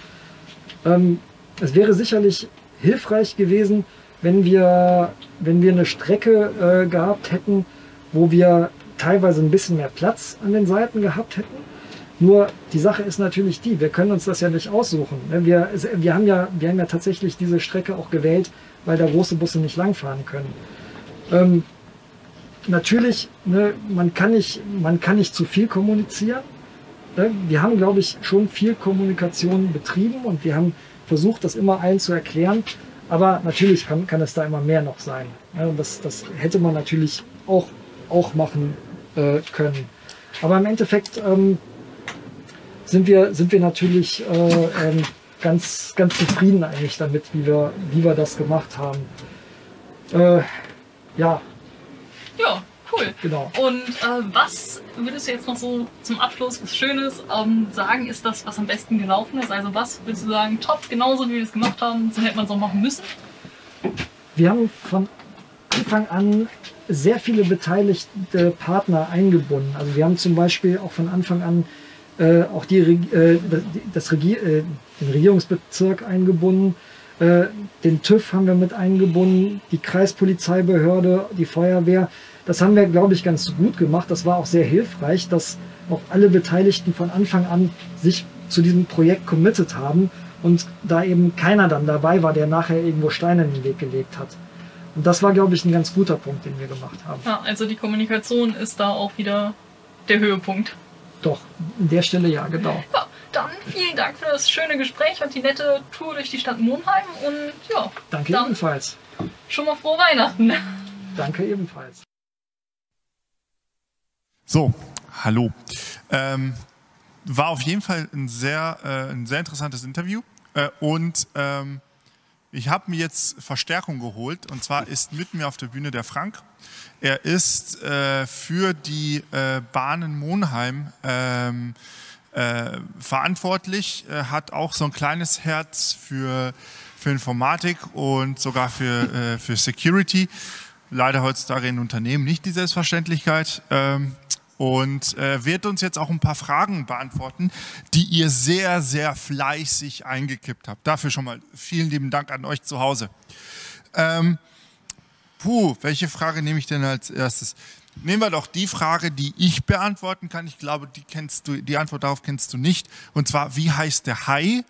Ähm, es wäre sicherlich hilfreich gewesen, wenn wir, wenn wir eine Strecke äh, gehabt hätten, wo wir teilweise ein bisschen mehr Platz an den Seiten gehabt hätten. Nur die Sache ist natürlich die, wir können uns das ja nicht aussuchen. Ne? Wir, wir, haben ja, wir haben ja tatsächlich diese Strecke auch gewählt, weil da große Busse nicht langfahren können. Ähm, natürlich, ne, man, kann nicht, man kann nicht zu viel kommunizieren. Ne? Wir haben, glaube ich, schon viel Kommunikation betrieben und wir haben versucht, das immer allen zu erklären. Aber natürlich kann, kann es da immer mehr noch sein. Ne? Das, das hätte man natürlich auch, auch machen äh, können. Aber im Endeffekt ähm, sind, wir, sind wir natürlich äh, ähm, ganz, ganz zufrieden eigentlich damit, wie wir, wie wir das gemacht haben. Äh, ja. Ja, cool. Genau. Und äh, was würdest du jetzt noch so zum Abschluss was Schönes ähm, sagen, ist das, was am besten gelaufen ist? Also was würdest du sagen, top, genauso wie wir es gemacht haben, so hätte man es auch machen müssen? Wir haben von Anfang an sehr viele beteiligte Partner eingebunden. Also wir haben zum Beispiel auch von Anfang an äh, auch die, äh, das Regier äh, den Regierungsbezirk eingebunden. Äh, den TÜV haben wir mit eingebunden, die Kreispolizeibehörde, die Feuerwehr. Das haben wir, glaube ich, ganz gut gemacht. Das war auch sehr hilfreich, dass auch alle Beteiligten von Anfang an sich zu diesem Projekt committed haben und da eben keiner dann dabei war, der nachher irgendwo Steine in den Weg gelegt hat. Und das war, glaube ich, ein ganz guter Punkt, den wir gemacht haben. Ja, also die Kommunikation ist da auch wieder der Höhepunkt. Doch, an der Stelle ja, genau. Ja, dann vielen Dank für das schöne Gespräch und die nette Tour durch die Stadt Monheim und ja. Danke dann ebenfalls. Schon mal frohe Weihnachten. Danke ebenfalls. So, hallo. Ähm, war auf jeden Fall ein sehr, äh, ein sehr interessantes Interview äh, und ähm, ich habe mir jetzt Verstärkung geholt und zwar ist mit mir auf der Bühne der Frank. Er ist äh, für die äh, Bahnen Monheim ähm, äh, verantwortlich, äh, hat auch so ein kleines Herz für, für Informatik und sogar für, äh, für Security. Leider heutzutage in Unternehmen nicht die Selbstverständlichkeit. Ähm, und äh, wird uns jetzt auch ein paar Fragen beantworten, die ihr sehr, sehr fleißig eingekippt habt. Dafür schon mal vielen lieben Dank an euch zu Hause. Ähm, puh, welche Frage nehme ich denn als erstes? Nehmen wir doch die Frage, die ich beantworten kann. Ich glaube, die kennst du, die Antwort darauf kennst du nicht. Und zwar, wie heißt der Hai?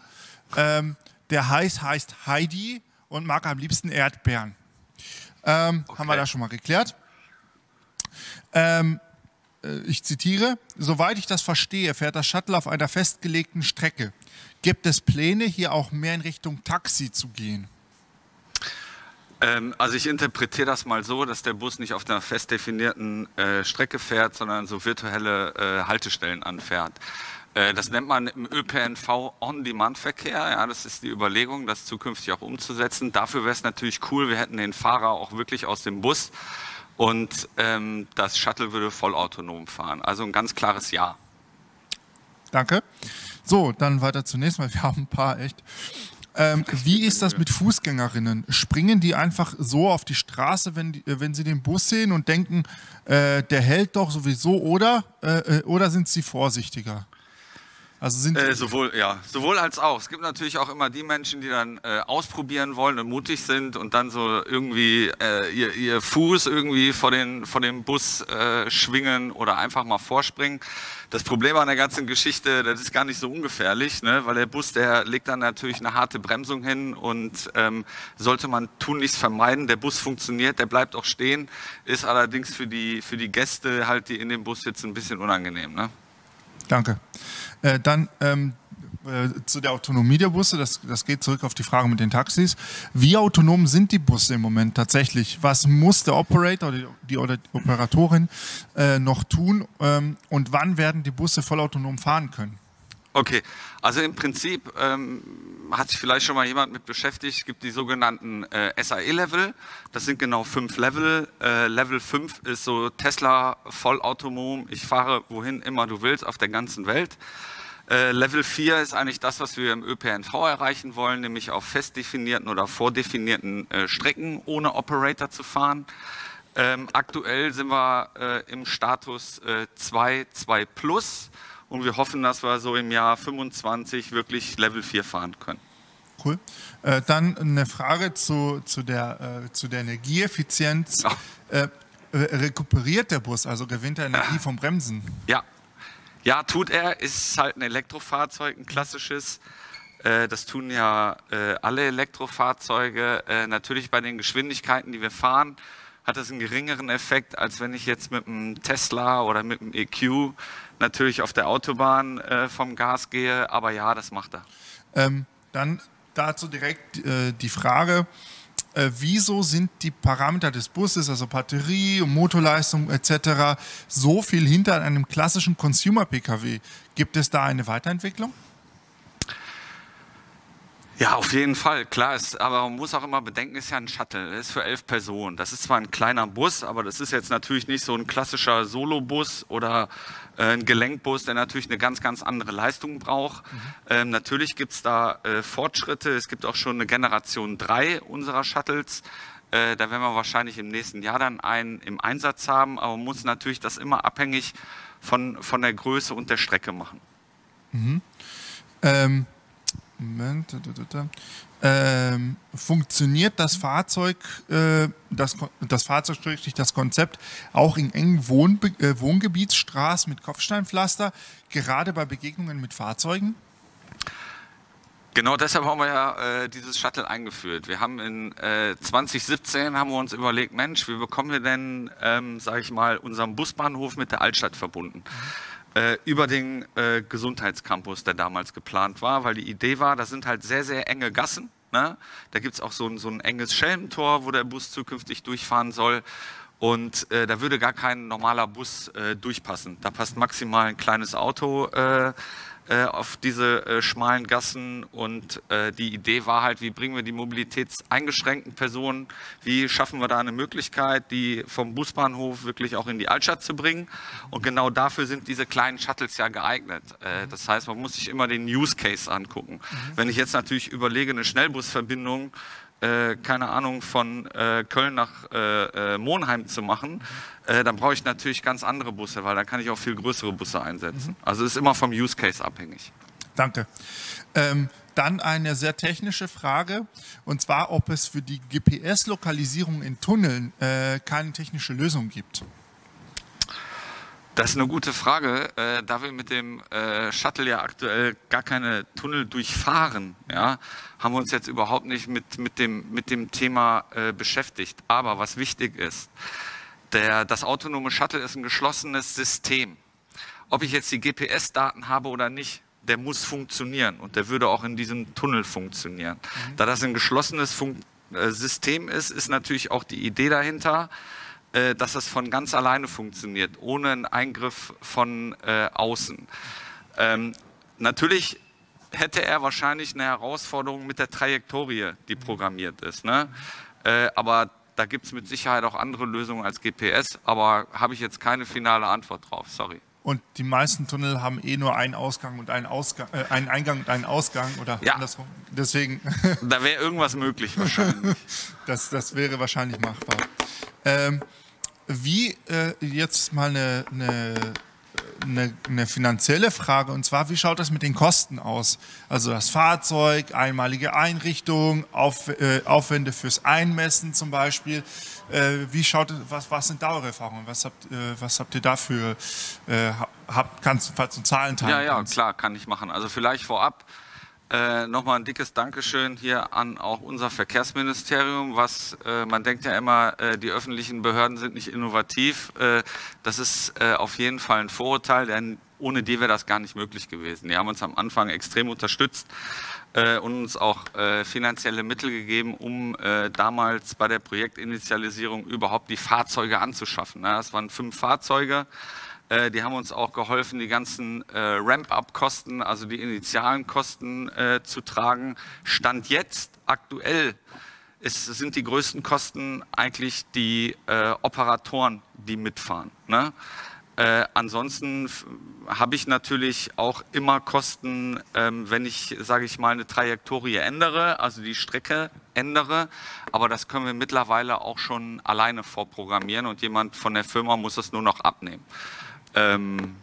Ähm, der Hai heißt Heidi und mag am liebsten Erdbeeren. Ähm, okay. Haben wir da schon mal geklärt. Ähm, äh, ich zitiere, soweit ich das verstehe, fährt das Shuttle auf einer festgelegten Strecke. Gibt es Pläne, hier auch mehr in Richtung Taxi zu gehen? Ähm, also ich interpretiere das mal so, dass der Bus nicht auf einer fest definierten äh, Strecke fährt, sondern so virtuelle äh, Haltestellen anfährt. Äh, das nennt man im ÖPNV On-Demand-Verkehr. Ja, das ist die Überlegung, das zukünftig auch umzusetzen. Dafür wäre es natürlich cool, wir hätten den Fahrer auch wirklich aus dem Bus und ähm, das Shuttle würde vollautonom fahren. Also ein ganz klares Ja. Danke. So, dann weiter zunächst mal. Wir haben ein paar echt. Ähm, wie ist das mit Fußgängerinnen? Springen die einfach so auf die Straße, wenn, die, äh, wenn sie den Bus sehen und denken, äh, der hält doch sowieso, oder? Äh, äh oder sind sie vorsichtiger? Also sind äh, sowohl, ja, sowohl als auch. Es gibt natürlich auch immer die Menschen, die dann äh, ausprobieren wollen und mutig sind und dann so irgendwie äh, ihr, ihr, Fuß irgendwie vor den, vor dem Bus äh, schwingen oder einfach mal vorspringen. Das Problem an der ganzen Geschichte, das ist gar nicht so ungefährlich, ne? weil der Bus, der legt dann natürlich eine harte Bremsung hin und ähm, sollte man tunlichst vermeiden. Der Bus funktioniert, der bleibt auch stehen, ist allerdings für die, für die Gäste halt, die in dem Bus sitzen, ein bisschen unangenehm. Ne? Danke. Äh, dann ähm, äh, zu der Autonomie der Busse, das, das geht zurück auf die Frage mit den Taxis. Wie autonom sind die Busse im Moment tatsächlich? Was muss der Operator die, die, oder die Operatorin äh, noch tun ähm, und wann werden die Busse vollautonom fahren können? Okay, also im Prinzip ähm, hat sich vielleicht schon mal jemand mit beschäftigt. Es gibt die sogenannten äh, SAE-Level. Das sind genau fünf Level. Äh, Level 5 ist so Tesla vollautonom. Ich fahre wohin immer du willst auf der ganzen Welt. Äh, Level 4 ist eigentlich das, was wir im ÖPNV erreichen wollen, nämlich auf fest definierten oder vordefinierten äh, Strecken ohne Operator zu fahren. Ähm, aktuell sind wir äh, im Status 2, äh, 2 Plus und wir hoffen, dass wir so im Jahr 25 wirklich Level 4 fahren können. Cool. Äh, dann eine Frage zu, zu, der, äh, zu der Energieeffizienz. Äh, rekuperiert der Bus, also gewinnt er Energie vom Bremsen? Ja, Ja, tut er. Ist halt ein Elektrofahrzeug, ein klassisches. Äh, das tun ja äh, alle Elektrofahrzeuge. Äh, natürlich bei den Geschwindigkeiten, die wir fahren, hat das einen geringeren Effekt, als wenn ich jetzt mit einem Tesla oder mit einem EQ natürlich auf der Autobahn äh, vom Gas gehe. Aber ja, das macht er. Ähm, dann dazu direkt äh, die Frage, äh, wieso sind die Parameter des Busses, also Batterie, Motorleistung etc., so viel hinter einem klassischen Consumer-Pkw? Gibt es da eine Weiterentwicklung? Ja, auf jeden Fall, klar. Ist, aber man muss auch immer bedenken, ist ja ein Shuttle, das ist für elf Personen. Das ist zwar ein kleiner Bus, aber das ist jetzt natürlich nicht so ein klassischer Solo-Bus oder äh, ein Gelenkbus, der natürlich eine ganz, ganz andere Leistung braucht. Mhm. Ähm, natürlich gibt es da äh, Fortschritte. Es gibt auch schon eine Generation 3 unserer Shuttles. Äh, da werden wir wahrscheinlich im nächsten Jahr dann einen im Einsatz haben, aber man muss natürlich das immer abhängig von, von der Größe und der Strecke machen. Mhm. Ähm Moment. Ähm, funktioniert das Fahrzeug, äh, das, das Fahrzeug, das Konzept auch in engen Wohn äh, Wohngebietsstraßen mit Kopfsteinpflaster, gerade bei Begegnungen mit Fahrzeugen? Genau deshalb haben wir ja äh, dieses Shuttle eingeführt. Wir haben in äh, 2017 haben wir uns überlegt, Mensch, wie bekommen wir denn, ähm, sage ich mal, unseren Busbahnhof mit der Altstadt verbunden? Mhm äh, über den äh, Gesundheitscampus, der damals geplant war, weil die Idee war, das sind halt sehr, sehr enge Gassen. Ne? Da gibt es auch so ein, so ein enges Schelmentor, wo der Bus zukünftig durchfahren soll. Und äh, da würde gar kein normaler Bus äh, durchpassen. Da passt maximal ein kleines Auto äh, auf diese äh, schmalen Gassen und äh, die Idee war halt, wie bringen wir die mobilitätseingeschränkten Personen, wie schaffen wir da eine Möglichkeit, die vom Busbahnhof wirklich auch in die Altstadt zu bringen und genau dafür sind diese kleinen Shuttles ja geeignet. Äh, das heißt, man muss sich immer den Use Case angucken. Mhm. Wenn ich jetzt natürlich überlege, eine Schnellbusverbindung äh, keine Ahnung, von äh, Köln nach äh, äh Monheim zu machen, äh, dann brauche ich natürlich ganz andere Busse, weil dann kann ich auch viel größere Busse einsetzen. Mhm. Also es ist immer vom Use Case abhängig. Danke. Ähm, dann eine sehr technische Frage, und zwar, ob es für die GPS-Lokalisierung in Tunneln keine technische Lösung gibt. Das ist eine gute Frage, äh, da wir mit dem äh, Shuttle ja aktuell gar keine Tunnel durchfahren, ja, haben wir uns jetzt überhaupt nicht mit, mit, dem, mit dem Thema äh, beschäftigt. Aber was wichtig ist, der, das autonome Shuttle ist ein geschlossenes System. Ob ich jetzt die GPS-Daten habe oder nicht, der muss funktionieren und der würde auch in diesem Tunnel funktionieren. Mhm. Da das ein geschlossenes Fun äh, System ist, ist natürlich auch die Idee dahinter, äh, dass es von ganz alleine funktioniert, ohne einen Eingriff von äh, außen. Ähm, natürlich hätte er wahrscheinlich eine Herausforderung mit der Trajektorie, die programmiert ist. Ne? Äh, aber da gibt es mit Sicherheit auch andere Lösungen als GPS, aber habe ich jetzt keine finale Antwort drauf, sorry. Und die meisten Tunnel haben eh nur einen Ausgang und einen, Ausgang, äh, einen Eingang und einen Ausgang oder ja. andersrum. Deswegen. da wäre irgendwas möglich wahrscheinlich. das, das wäre wahrscheinlich machbar. Ähm, wie äh, jetzt mal eine, eine, eine, eine, finanzielle Frage und zwar, wie schaut das mit den Kosten aus? Also das Fahrzeug, einmalige Einrichtung, Auf, äh, Aufwände fürs Einmessen zum Beispiel. Äh, wie schaut was, was sind da eure Erfahrungen? Was habt, äh, was habt ihr dafür? Äh, habt, kannst du, falls du Zahlen teilen Ja, ja, kannst? klar, kann ich machen. Also vielleicht vorab äh, Nochmal ein dickes Dankeschön hier an auch unser Verkehrsministerium, was äh, man denkt ja immer, äh, die öffentlichen Behörden sind nicht innovativ. Äh, das ist äh, auf jeden Fall ein Vorurteil, denn ohne die wäre das gar nicht möglich gewesen. Die haben uns am Anfang extrem unterstützt und uns auch finanzielle Mittel gegeben, um damals bei der Projektinitialisierung überhaupt die Fahrzeuge anzuschaffen. Ja, das waren fünf Fahrzeuge. Äh, die haben uns auch geholfen, die ganzen äh, Ramp-up-Kosten, also die initialen Kosten äh, zu tragen. Stand jetzt aktuell ist, sind die größten Kosten eigentlich die äh, Operatoren, die mitfahren. Ne? Äh, ansonsten habe ich natürlich auch immer Kosten, ähm, wenn ich, sage ich mal, eine Trajektorie ändere, also die Strecke ändere. Aber das können wir mittlerweile auch schon alleine vorprogrammieren und jemand von der Firma muss es nur noch abnehmen. Ähm,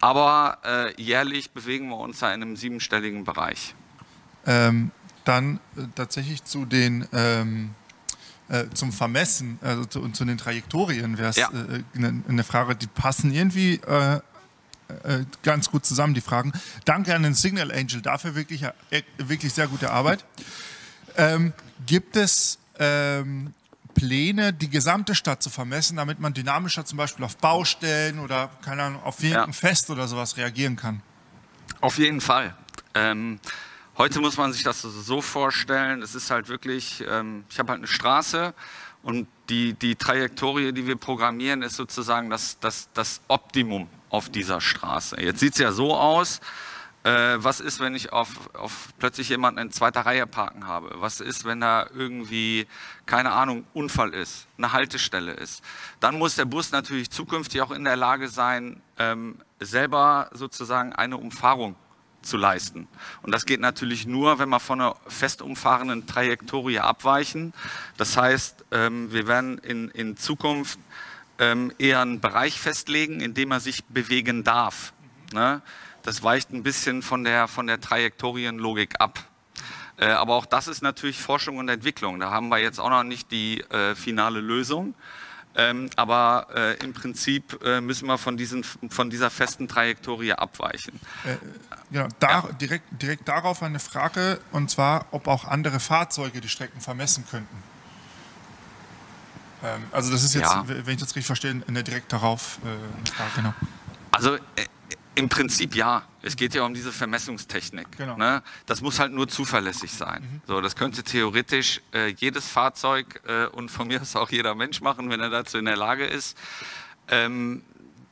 aber äh, jährlich bewegen wir uns da in einem siebenstelligen Bereich. Ähm, dann äh, tatsächlich zu den ähm, äh, zum Vermessen also zu, und zu den Trajektorien wäre es ja. äh, eine, eine, Frage, die passen irgendwie äh, äh, ganz gut zusammen, die Fragen. Danke an den Signal Angel dafür, wirklich, wirklich sehr gute Arbeit. Ähm, gibt es ähm, Pläne, die gesamte Stadt zu vermessen, damit man dynamischer zum Beispiel auf Baustellen oder keine Ahnung, auf irgendein Ja. Fest oder sowas reagieren kann? Auf jeden Fall. Ähm, heute muss man sich das so vorstellen, es ist halt wirklich, ähm, ich habe halt eine Straße und die, die Trajektorie, die wir programmieren, ist sozusagen das, das, das Optimum auf dieser Straße. Jetzt sieht es ja so aus, äh, was ist, wenn ich auf, auf plötzlich jemanden in zweiter Reihe parken habe? Was ist, wenn da irgendwie, keine Ahnung, Unfall ist, eine Haltestelle ist? Dann muss der Bus natürlich zukünftig auch in der Lage sein, ähm, selber sozusagen eine Umfahrung zu leisten. Und das geht natürlich nur, wenn wir von einer fest umfahrenden Trajektorie abweichen. Das heißt, ähm, wir werden in, in Zukunft ähm, eher einen Bereich festlegen, in dem er sich bewegen darf. Ne? Das weicht ein bisschen von der, von der Trajektorienlogik ab. Äh, aber auch das ist natürlich Forschung und Entwicklung. Da haben wir jetzt auch noch nicht die äh, finale Lösung. Ähm, aber äh, im Prinzip äh, müssen wir von, diesen, von dieser festen Trajektorie abweichen. Genau, da, direkt, direkt darauf eine Frage, und zwar, ob auch andere Fahrzeuge die Strecken vermessen könnten. Ähm, also das ist jetzt, Ja. wenn ich das richtig verstehe, eine direkt darauf äh, eine Frage. Genau. Also äh, im Prinzip ja. Es geht ja um diese Vermessungstechnik. Genau. Ne? Das muss halt nur zuverlässig sein. So, das könnte theoretisch äh, jedes Fahrzeug äh, und von mir aus auch jeder Mensch machen, wenn er dazu in der Lage ist. Ähm,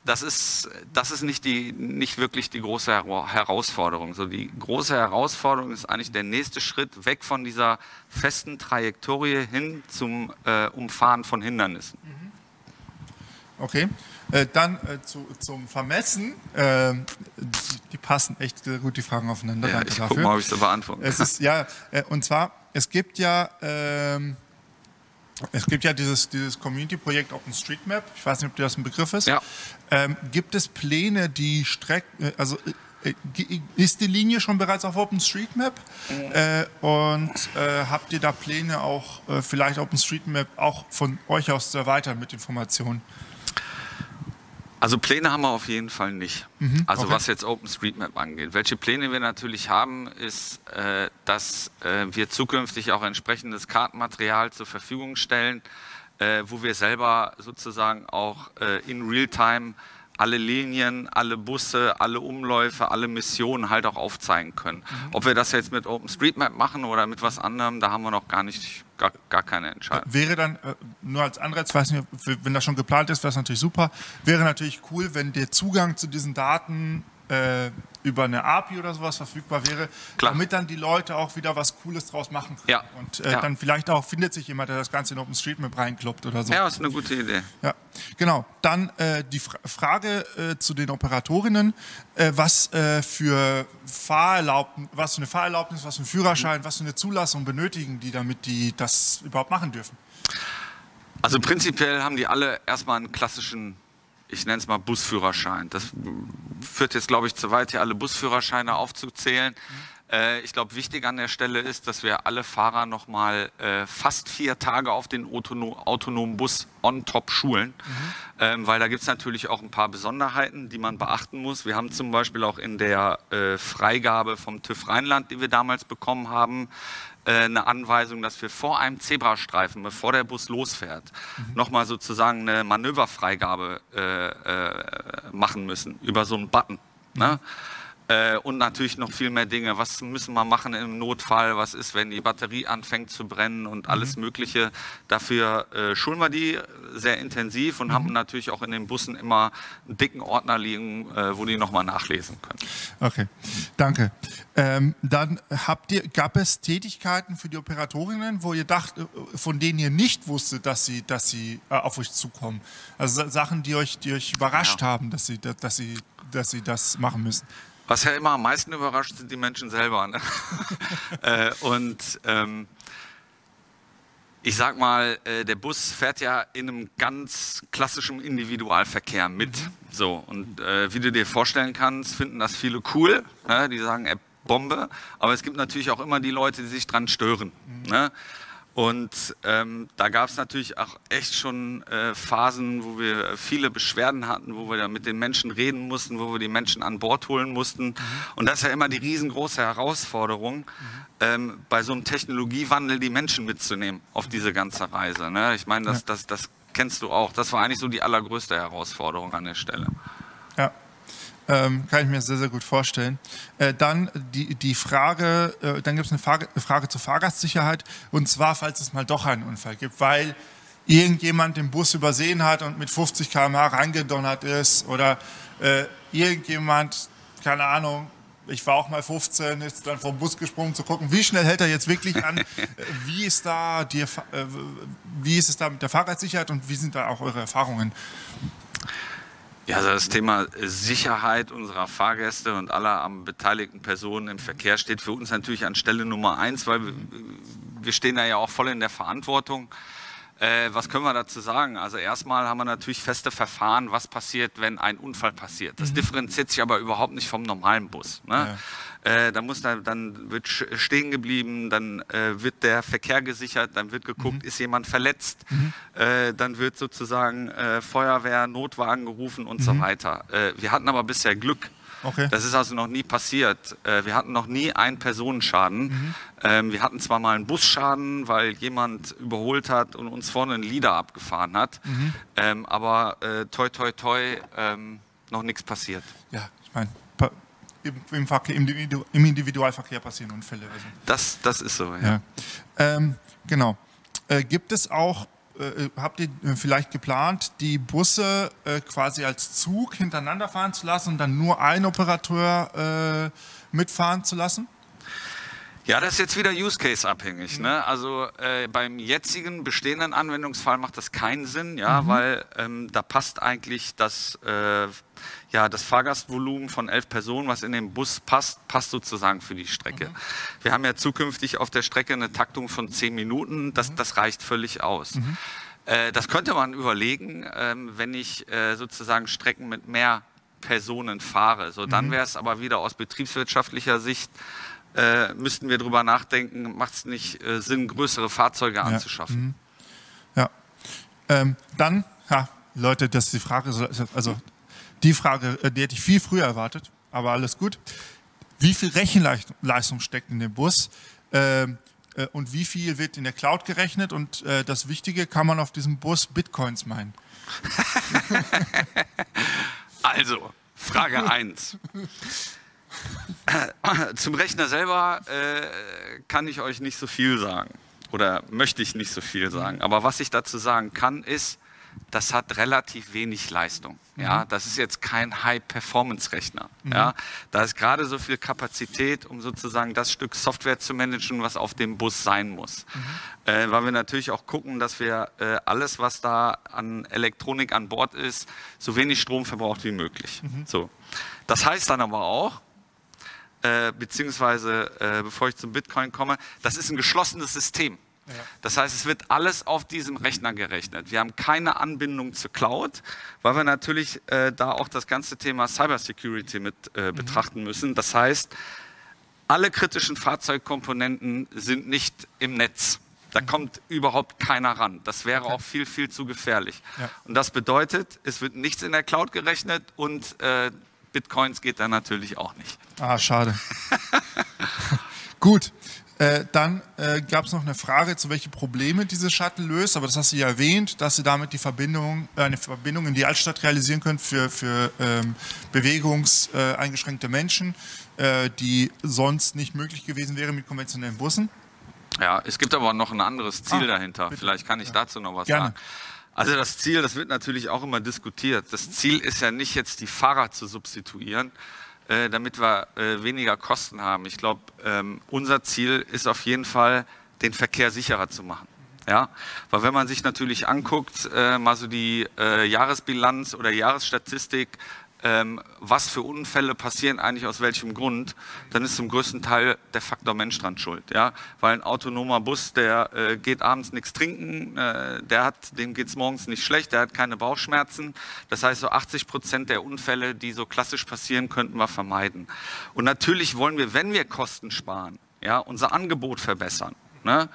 das ist, das ist nicht, die, nicht wirklich die große Hera- Herausforderung. So, die große Herausforderung ist eigentlich der nächste Schritt weg von dieser festen Trajektorie hin zum äh, Umfahren von Hindernissen. Okay. Äh, dann äh, zu, zum Vermessen. ähm, die, die passen echt sehr gut, die Fragen aufeinander. Ja, Danke ich dafür. gucke mal, ob ich sie beantworten Es ist ja, äh, und zwar, es gibt ja, ähm, es gibt ja dieses, dieses Community-Projekt OpenStreetMap. Ich weiß nicht, ob dir das ein Begriff ist. Ja. Ähm, gibt es Pläne, die Strecken, äh, also äh, äh, ist die Linie schon bereits auf OpenStreetMap? Äh, und äh, habt ihr da Pläne auch, äh, vielleicht OpenStreetMap auch von euch aus zu erweitern mit Informationen? Also Pläne haben wir auf jeden Fall nicht. also okay. was jetzt OpenStreetMap angeht. Welche Pläne wir natürlich haben, ist, äh, dass äh, wir zukünftig auch entsprechendes Kartenmaterial zur Verfügung stellen, äh, wo wir selber sozusagen auch äh, in Realtime alle Linien, alle Busse, alle Umläufe, alle Missionen halt auch aufzeigen können. Ob wir das jetzt mit OpenStreetMap machen oder mit was anderem, da haben wir noch gar nicht, gar, gar keine Entscheidung. Wäre dann, äh, nur als Anreiz, weiß nicht, wenn das schon geplant ist, wäre es natürlich super. Wäre natürlich cool, wenn der Zugang zu diesen Daten äh, über eine API oder sowas verfügbar wäre, Klar. damit dann die Leute auch wieder was Cooles draus machen können. Ja. Und äh, Ja. dann vielleicht auch findet sich jemand, der das Ganze in OpenStreetMap reinkloppt oder so. Ja, ist eine gute Idee. Ja, genau. Dann äh, die Fra Frage äh, zu den Operatorinnen, äh, was äh, für Fahrerlaubnis, was für eine Fahrerlaubnis, was für einen Führerschein, was für eine Zulassung benötigen die, damit die das überhaupt machen dürfen? Also prinzipiell haben die alle erstmal einen klassischen, ich nenne es mal Busführerschein. Das führt jetzt, glaube ich, zu weit, hier alle Busführerscheine aufzuzählen. Äh, ich glaube, wichtig an der Stelle ist, dass wir alle Fahrer nochmal äh, fast vier Tage auf den autono autonomen Bus on top schulen, ähm, weil da gibt es natürlich auch ein paar Besonderheiten, die man beachten muss. Wir haben zum Beispiel auch in der äh, Freigabe vom TÜV Rheinland, die wir damals bekommen haben, äh, eine Anweisung, dass wir vor einem Zebrastreifen, bevor der Bus losfährt, nochmal sozusagen eine Manöverfreigabe äh, äh, machen müssen über so einen Button. Ne? Äh, und natürlich noch viel mehr Dinge. Was müssen wir machen im Notfall? Was ist, wenn die Batterie anfängt zu brennen und alles Mögliche? Dafür äh, schulen wir die sehr intensiv und haben natürlich auch in den Bussen immer einen dicken Ordner liegen, äh, wo die nochmal nachlesen können. Okay, danke. Ähm, dann habt ihr, gab es Tätigkeiten für die Operatorinnen, wo ihr dacht, äh, von denen ihr nicht wusstet, dass sie, dass sie äh, auf euch zukommen? Also Sa- Sachen, die euch, die euch überrascht Ja. haben, dass sie, dass sie, dass sie das machen müssen. Was ja immer am meisten überrascht, sind die Menschen selber. Ne? äh, und ähm, ich sag mal, äh, der Bus fährt ja in einem ganz klassischen Individualverkehr mit. So, und äh, wie du dir vorstellen kannst, finden das viele cool. Ne? Die sagen, ey, Bombe. Aber es gibt natürlich auch immer die Leute, die sich dran stören. Ne? Und ähm, da gab es natürlich auch echt schon äh, Phasen, wo wir viele Beschwerden hatten, wo wir da mit den Menschen reden mussten, wo wir die Menschen an Bord holen mussten. Mhm. Und das ist ja immer die riesengroße Herausforderung, mhm. ähm, bei so einem Technologiewandel die Menschen mitzunehmen auf diese ganze Reise. Ne? Ich meine, das, das, das kennst du auch. Das war eigentlich so die allergrößte Herausforderung an der Stelle. Ja. Ähm, kann ich mir sehr, sehr gut vorstellen. Äh, dann die, die Frage, äh, dann gibt es eine Frage, Frage zur Fahrgastsicherheit und zwar, falls es mal doch einen Unfall gibt, weil irgendjemand den Bus übersehen hat und mit 50 km/h reingedonnert ist oder äh, irgendjemand, keine Ahnung, ich war auch mal 15, ist dann vom Bus gesprungen zu gucken, wie schnell hält er jetzt wirklich an, wie ist da die, äh, wie ist es da mit der Fahrradsicherheit und wie sind da auch eure Erfahrungen? Ja, also das Thema Sicherheit unserer Fahrgäste und aller am beteiligten Personen im Verkehr steht für uns natürlich an Stelle Nummer eins, weil wir stehen da ja auch voll in der Verantwortung. Äh, was können wir dazu sagen? Also erstmal haben wir natürlich feste Verfahren, was passiert, wenn ein Unfall passiert. Das mhm. differenziert sich aber überhaupt nicht vom normalen Bus. Ne? Ja. Äh, da muss da, dann wird stehen geblieben, dann äh, wird der Verkehr gesichert, dann wird geguckt, mhm. ist jemand verletzt, mhm. äh, dann wird sozusagen äh, Feuerwehr, Notwagen gerufen und mhm. so weiter. Äh, wir hatten aber bisher Glück. Okay. Das ist also noch nie passiert. Äh, wir hatten noch nie einen Personenschaden. Mhm. Ähm, wir hatten zwar mal einen Busschaden, weil jemand überholt hat und uns vorne einen Lieder abgefahren hat, mhm. ähm, aber toi toi toi ähm, noch nichts passiert. Ja, ich meine, im, Verkehr, im, Individualverkehr passieren Unfälle. Also. Das, das ist so, ja. ja. Ähm, genau. Äh, gibt es auch, äh, habt ihr äh, vielleicht geplant, die Busse äh, quasi als Zug hintereinander fahren zu lassen und dann nur einen Operateur äh, mitfahren zu lassen? Ja, das ist jetzt wieder Use Case abhängig. Ne? Also äh, beim jetzigen bestehenden Anwendungsfall macht das keinen Sinn, ja, mhm. weil ähm, da passt eigentlich das, äh, ja, das Fahrgastvolumen von elf Personen, was in den Bus passt, passt sozusagen für die Strecke. Mhm. Wir haben ja zukünftig auf der Strecke eine Taktung von zehn Minuten, das, mhm. das reicht völlig aus. Mhm. Äh, das könnte man überlegen, ähm, wenn ich äh, sozusagen Strecken mit mehr Personen fahre. So, dann mhm. wäre es aber wieder aus betriebswirtschaftlicher Sicht äh, müssten wir darüber nachdenken, macht es nicht äh, Sinn, größere Fahrzeuge anzuschaffen. Mhm. Ja. Ähm, dann, ja, Leute, das ist die Frage, also die Frage, äh, die hätte ich viel früher erwartet, aber alles gut. Wie viel Rechenleistung steckt in dem Bus? Ähm, äh, und wie viel wird in der Cloud gerechnet? Und äh, das Wichtige, kann man auf diesem Bus Bitcoins meinen? also, Frage 1. Zum Rechner selber kann ich euch nicht so viel sagen oder möchte ich nicht so viel sagen. Aber was ich dazu sagen kann, ist, das hat relativ wenig Leistung. Ja, mhm. das ist jetzt kein High-Performance-Rechner. Mhm. Ja, da ist gerade so viel Kapazität, um sozusagen das Stück Software zu managen, was auf dem Bus sein muss. Mhm. Äh, weil wir natürlich auch gucken, dass wir äh, alles, was da an Elektronik an Bord ist, so wenig Strom verbraucht wie möglich. Mhm. So. Das heißt dann aber auch, äh, beziehungsweise äh, bevor ich zum Bitcoin komme, das ist ein geschlossenes System. Ja. Das heißt, es wird alles auf diesem Rechner gerechnet. Wir haben keine Anbindung zur Cloud, weil wir natürlich äh, da auch das ganze Thema Cybersecurity mit äh, mhm. betrachten müssen. Das heißt, alle kritischen Fahrzeugkomponenten sind nicht im Netz. Da mhm. kommt überhaupt keiner ran. Das wäre okay. auch viel, viel zu gefährlich. Ja. Und das bedeutet, es wird nichts in der Cloud gerechnet und äh, Bitcoins geht da natürlich auch nicht. Ah, schade. Gut. Äh, dann äh, gab es noch eine Frage, zu welche Probleme diese Shuttle löst, aber das hast du ja erwähnt, dass sie damit die Verbindung, äh, eine Verbindung in die Altstadt realisieren können für, für ähm, bewegungseingeschränkte Menschen, äh, die sonst nicht möglich gewesen wäre mit konventionellen Bussen. Ja, es gibt aber noch ein anderes Ziel ah, dahinter. Bitte. Vielleicht kann ich ja. dazu noch was Gerne. sagen. Also das Ziel, das wird natürlich auch immer diskutiert. Das Ziel ist ja nicht jetzt die Fahrer zu substituieren, äh, damit wir äh, weniger Kosten haben. Ich glaube, ähm, unser Ziel ist auf jeden Fall, den Verkehr sicherer zu machen. Ja, weil wenn man sich natürlich anguckt, äh, mal so die äh, Jahresbilanz oder Jahresstatistik ähm, was für Unfälle passieren eigentlich aus welchem Grund, dann ist zum größten Teil der Faktor Mensch dran schuld. Ja? Weil ein autonomer Bus, der äh, geht abends nichts trinken, äh, der hat, dem geht es morgens nicht schlecht, der hat keine Bauchschmerzen. Das heißt, so 80 Prozent der Unfälle, die so klassisch passieren, könnten wir vermeiden. Und natürlich wollen wir, wenn wir Kosten sparen, ja, unser Angebot verbessern. Ne?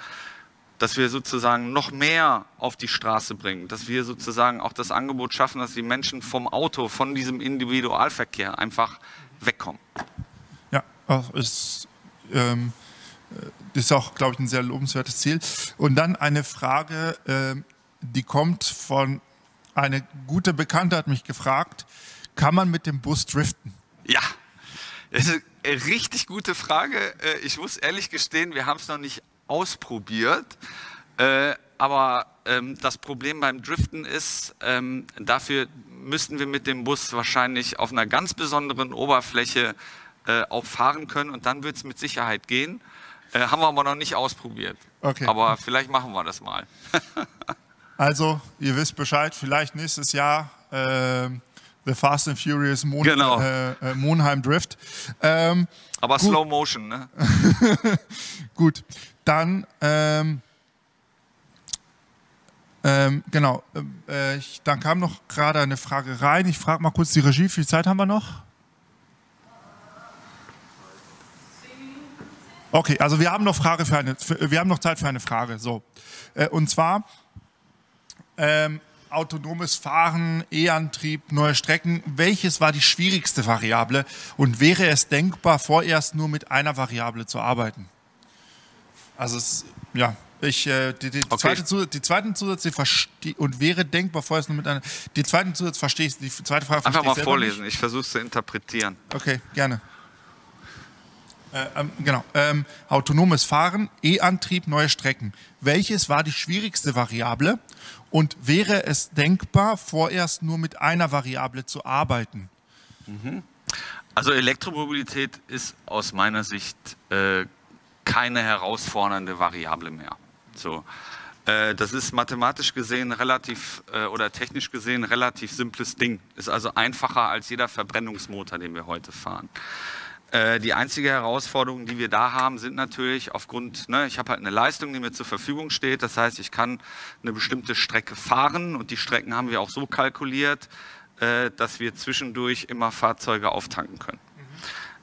Dass wir sozusagen noch mehr auf die Straße bringen, dass wir sozusagen auch das Angebot schaffen, dass die Menschen vom Auto, von diesem Individualverkehr einfach wegkommen. Ja, ist, ähm, ist auch, glaube ich, ein sehr lobenswertes Ziel. Und dann eine Frage, äh, die kommt von eine gute Bekannte hat mich gefragt, kann man mit dem Bus driften? Ja, das ist eine richtig gute Frage. Äh, ich muss ehrlich gestehen, wir haben es noch nicht ausprobiert. Äh, aber ähm, das Problem beim Driften ist, ähm, dafür müssten wir mit dem Bus wahrscheinlich auf einer ganz besonderen Oberfläche äh, auch fahren können und dann wird es mit Sicherheit gehen. Äh, haben wir aber noch nicht ausprobiert. Okay. Aber vielleicht machen wir das mal. also, ihr wisst Bescheid, vielleicht nächstes Jahr äh, The Fast and Furious Mon Genau. äh, äh, Monheim Drift. Ähm, Aber Gut. Slow Motion, ne? gut, dann ähm, ähm, genau. Äh, ich, dann kam noch gerade eine Frage rein. Ich frage mal kurz die Regie. Wie viel Zeit haben wir noch? Okay, also wir haben noch Frage für eine. Für, wir haben noch Zeit für eine Frage. So, äh, und zwar ähm, autonomes Fahren, E-Antrieb, neue Strecken. Welches war die schwierigste Variable und wäre es denkbar, vorerst nur mit einer Variable zu arbeiten? Also es, ja, ich äh, die, die, Okay. zweite Zusatz, die zweiten Zusatz die verste- und wäre denkbar vorerst nur mit einer. Die zweiten Zusatz verstehe ich. Die zweite Frage verstehe Einfach mal vorlesen. Ich versuche es zu interpretieren. Nicht. Okay, gerne. Äh, ähm, genau. Ähm, autonomes Fahren, E-Antrieb, neue Strecken. Welches war die schwierigste Variable und wäre es denkbar, vorerst nur mit einer Variable zu arbeiten? Also Elektromobilität ist aus meiner Sicht äh, keine herausfordernde Variable mehr. So. Äh, das ist mathematisch gesehen relativ äh, oder technisch gesehen relativ simples Ding. Ist also einfacher als jeder Verbrennungsmotor, den wir heute fahren. Äh, die einzige Herausforderung, die wir da haben, sind natürlich aufgrund, ne, ich habe halt eine Leistung, die mir zur Verfügung steht. Das heißt, ich kann eine bestimmte Strecke fahren und die Strecken haben wir auch so kalkuliert, dass wir zwischendurch immer Fahrzeuge auftanken können.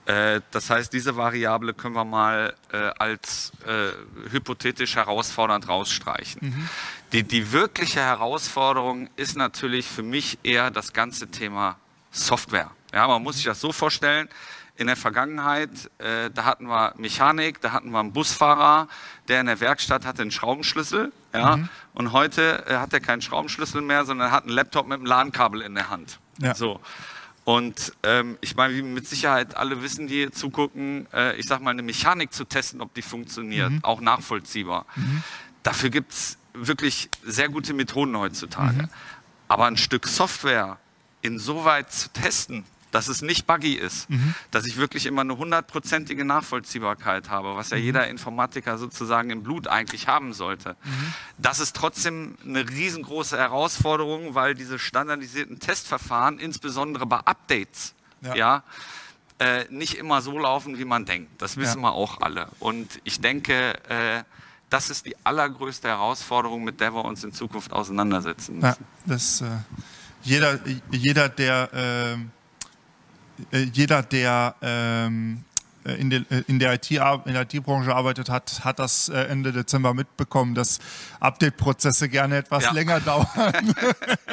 Äh, Das heißt, diese Variable können wir mal äh, als äh, hypothetisch herausfordernd rausstreichen. Die, die wirkliche Herausforderung ist natürlich für mich eher das ganze Thema Software. Ja, man muss sich das so vorstellen. In der Vergangenheit, äh, da hatten wir Mechanik, da hatten wir einen Busfahrer, der in der Werkstatt hatte einen Schraubenschlüssel. Ja, Und heute äh, hat er keinen Schraubenschlüssel mehr, sondern hat einen Laptop mit einem LAN-Kabel in der Hand. Ja. So. Und ähm, ich meine, wie mit Sicherheit alle wissen, die hier zugucken, äh, ich sag mal, eine Mechanik zu testen, ob die funktioniert, auch nachvollziehbar. Dafür gibt es wirklich sehr gute Methoden heutzutage. Aber ein Stück Software insoweit zu testen, dass es nicht buggy ist, dass ich wirklich immer eine hundertprozentige Nachvollziehbarkeit habe, was ja jeder Informatiker sozusagen im Blut eigentlich haben sollte. Das ist trotzdem eine riesengroße Herausforderung, weil diese standardisierten Testverfahren, insbesondere bei Updates, Ja. ja, äh, nicht immer so laufen, wie man denkt. Das wissen Ja. wir auch alle. Und ich denke, äh, das ist die allergrößte Herausforderung, mit der wir uns in Zukunft auseinandersetzen Ja, müssen. das, äh, jeder, jeder, der, jeder, der ähm, äh, in, der, äh, in der IT ar- in der IT-Branche arbeitet hat, hat das äh, Ende Dezember mitbekommen, dass Update-Prozesse gerne etwas Ja. länger dauern.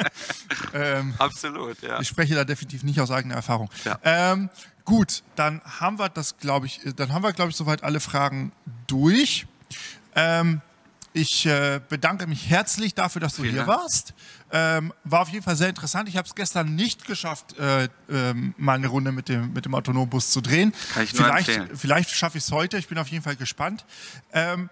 ähm, Absolut, ja. ich spreche da definitiv nicht aus eigener Erfahrung. Ja. Ähm, gut, dann haben wir das, glaube ich, dann haben wir, glaube ich, soweit alle Fragen durch. Ähm, ich äh, bedanke mich herzlich dafür, dass du Vielen hier Dank. warst. Ähm, war auf jeden Fall sehr interessant. Ich habe es gestern nicht geschafft, äh, ähm, mal eine Runde mit dem, mit dem Autonombus zu drehen. Kann ich nur vielleicht empfehlen. vielleicht schaffe ich es heute. Ich bin auf jeden Fall gespannt. Ähm,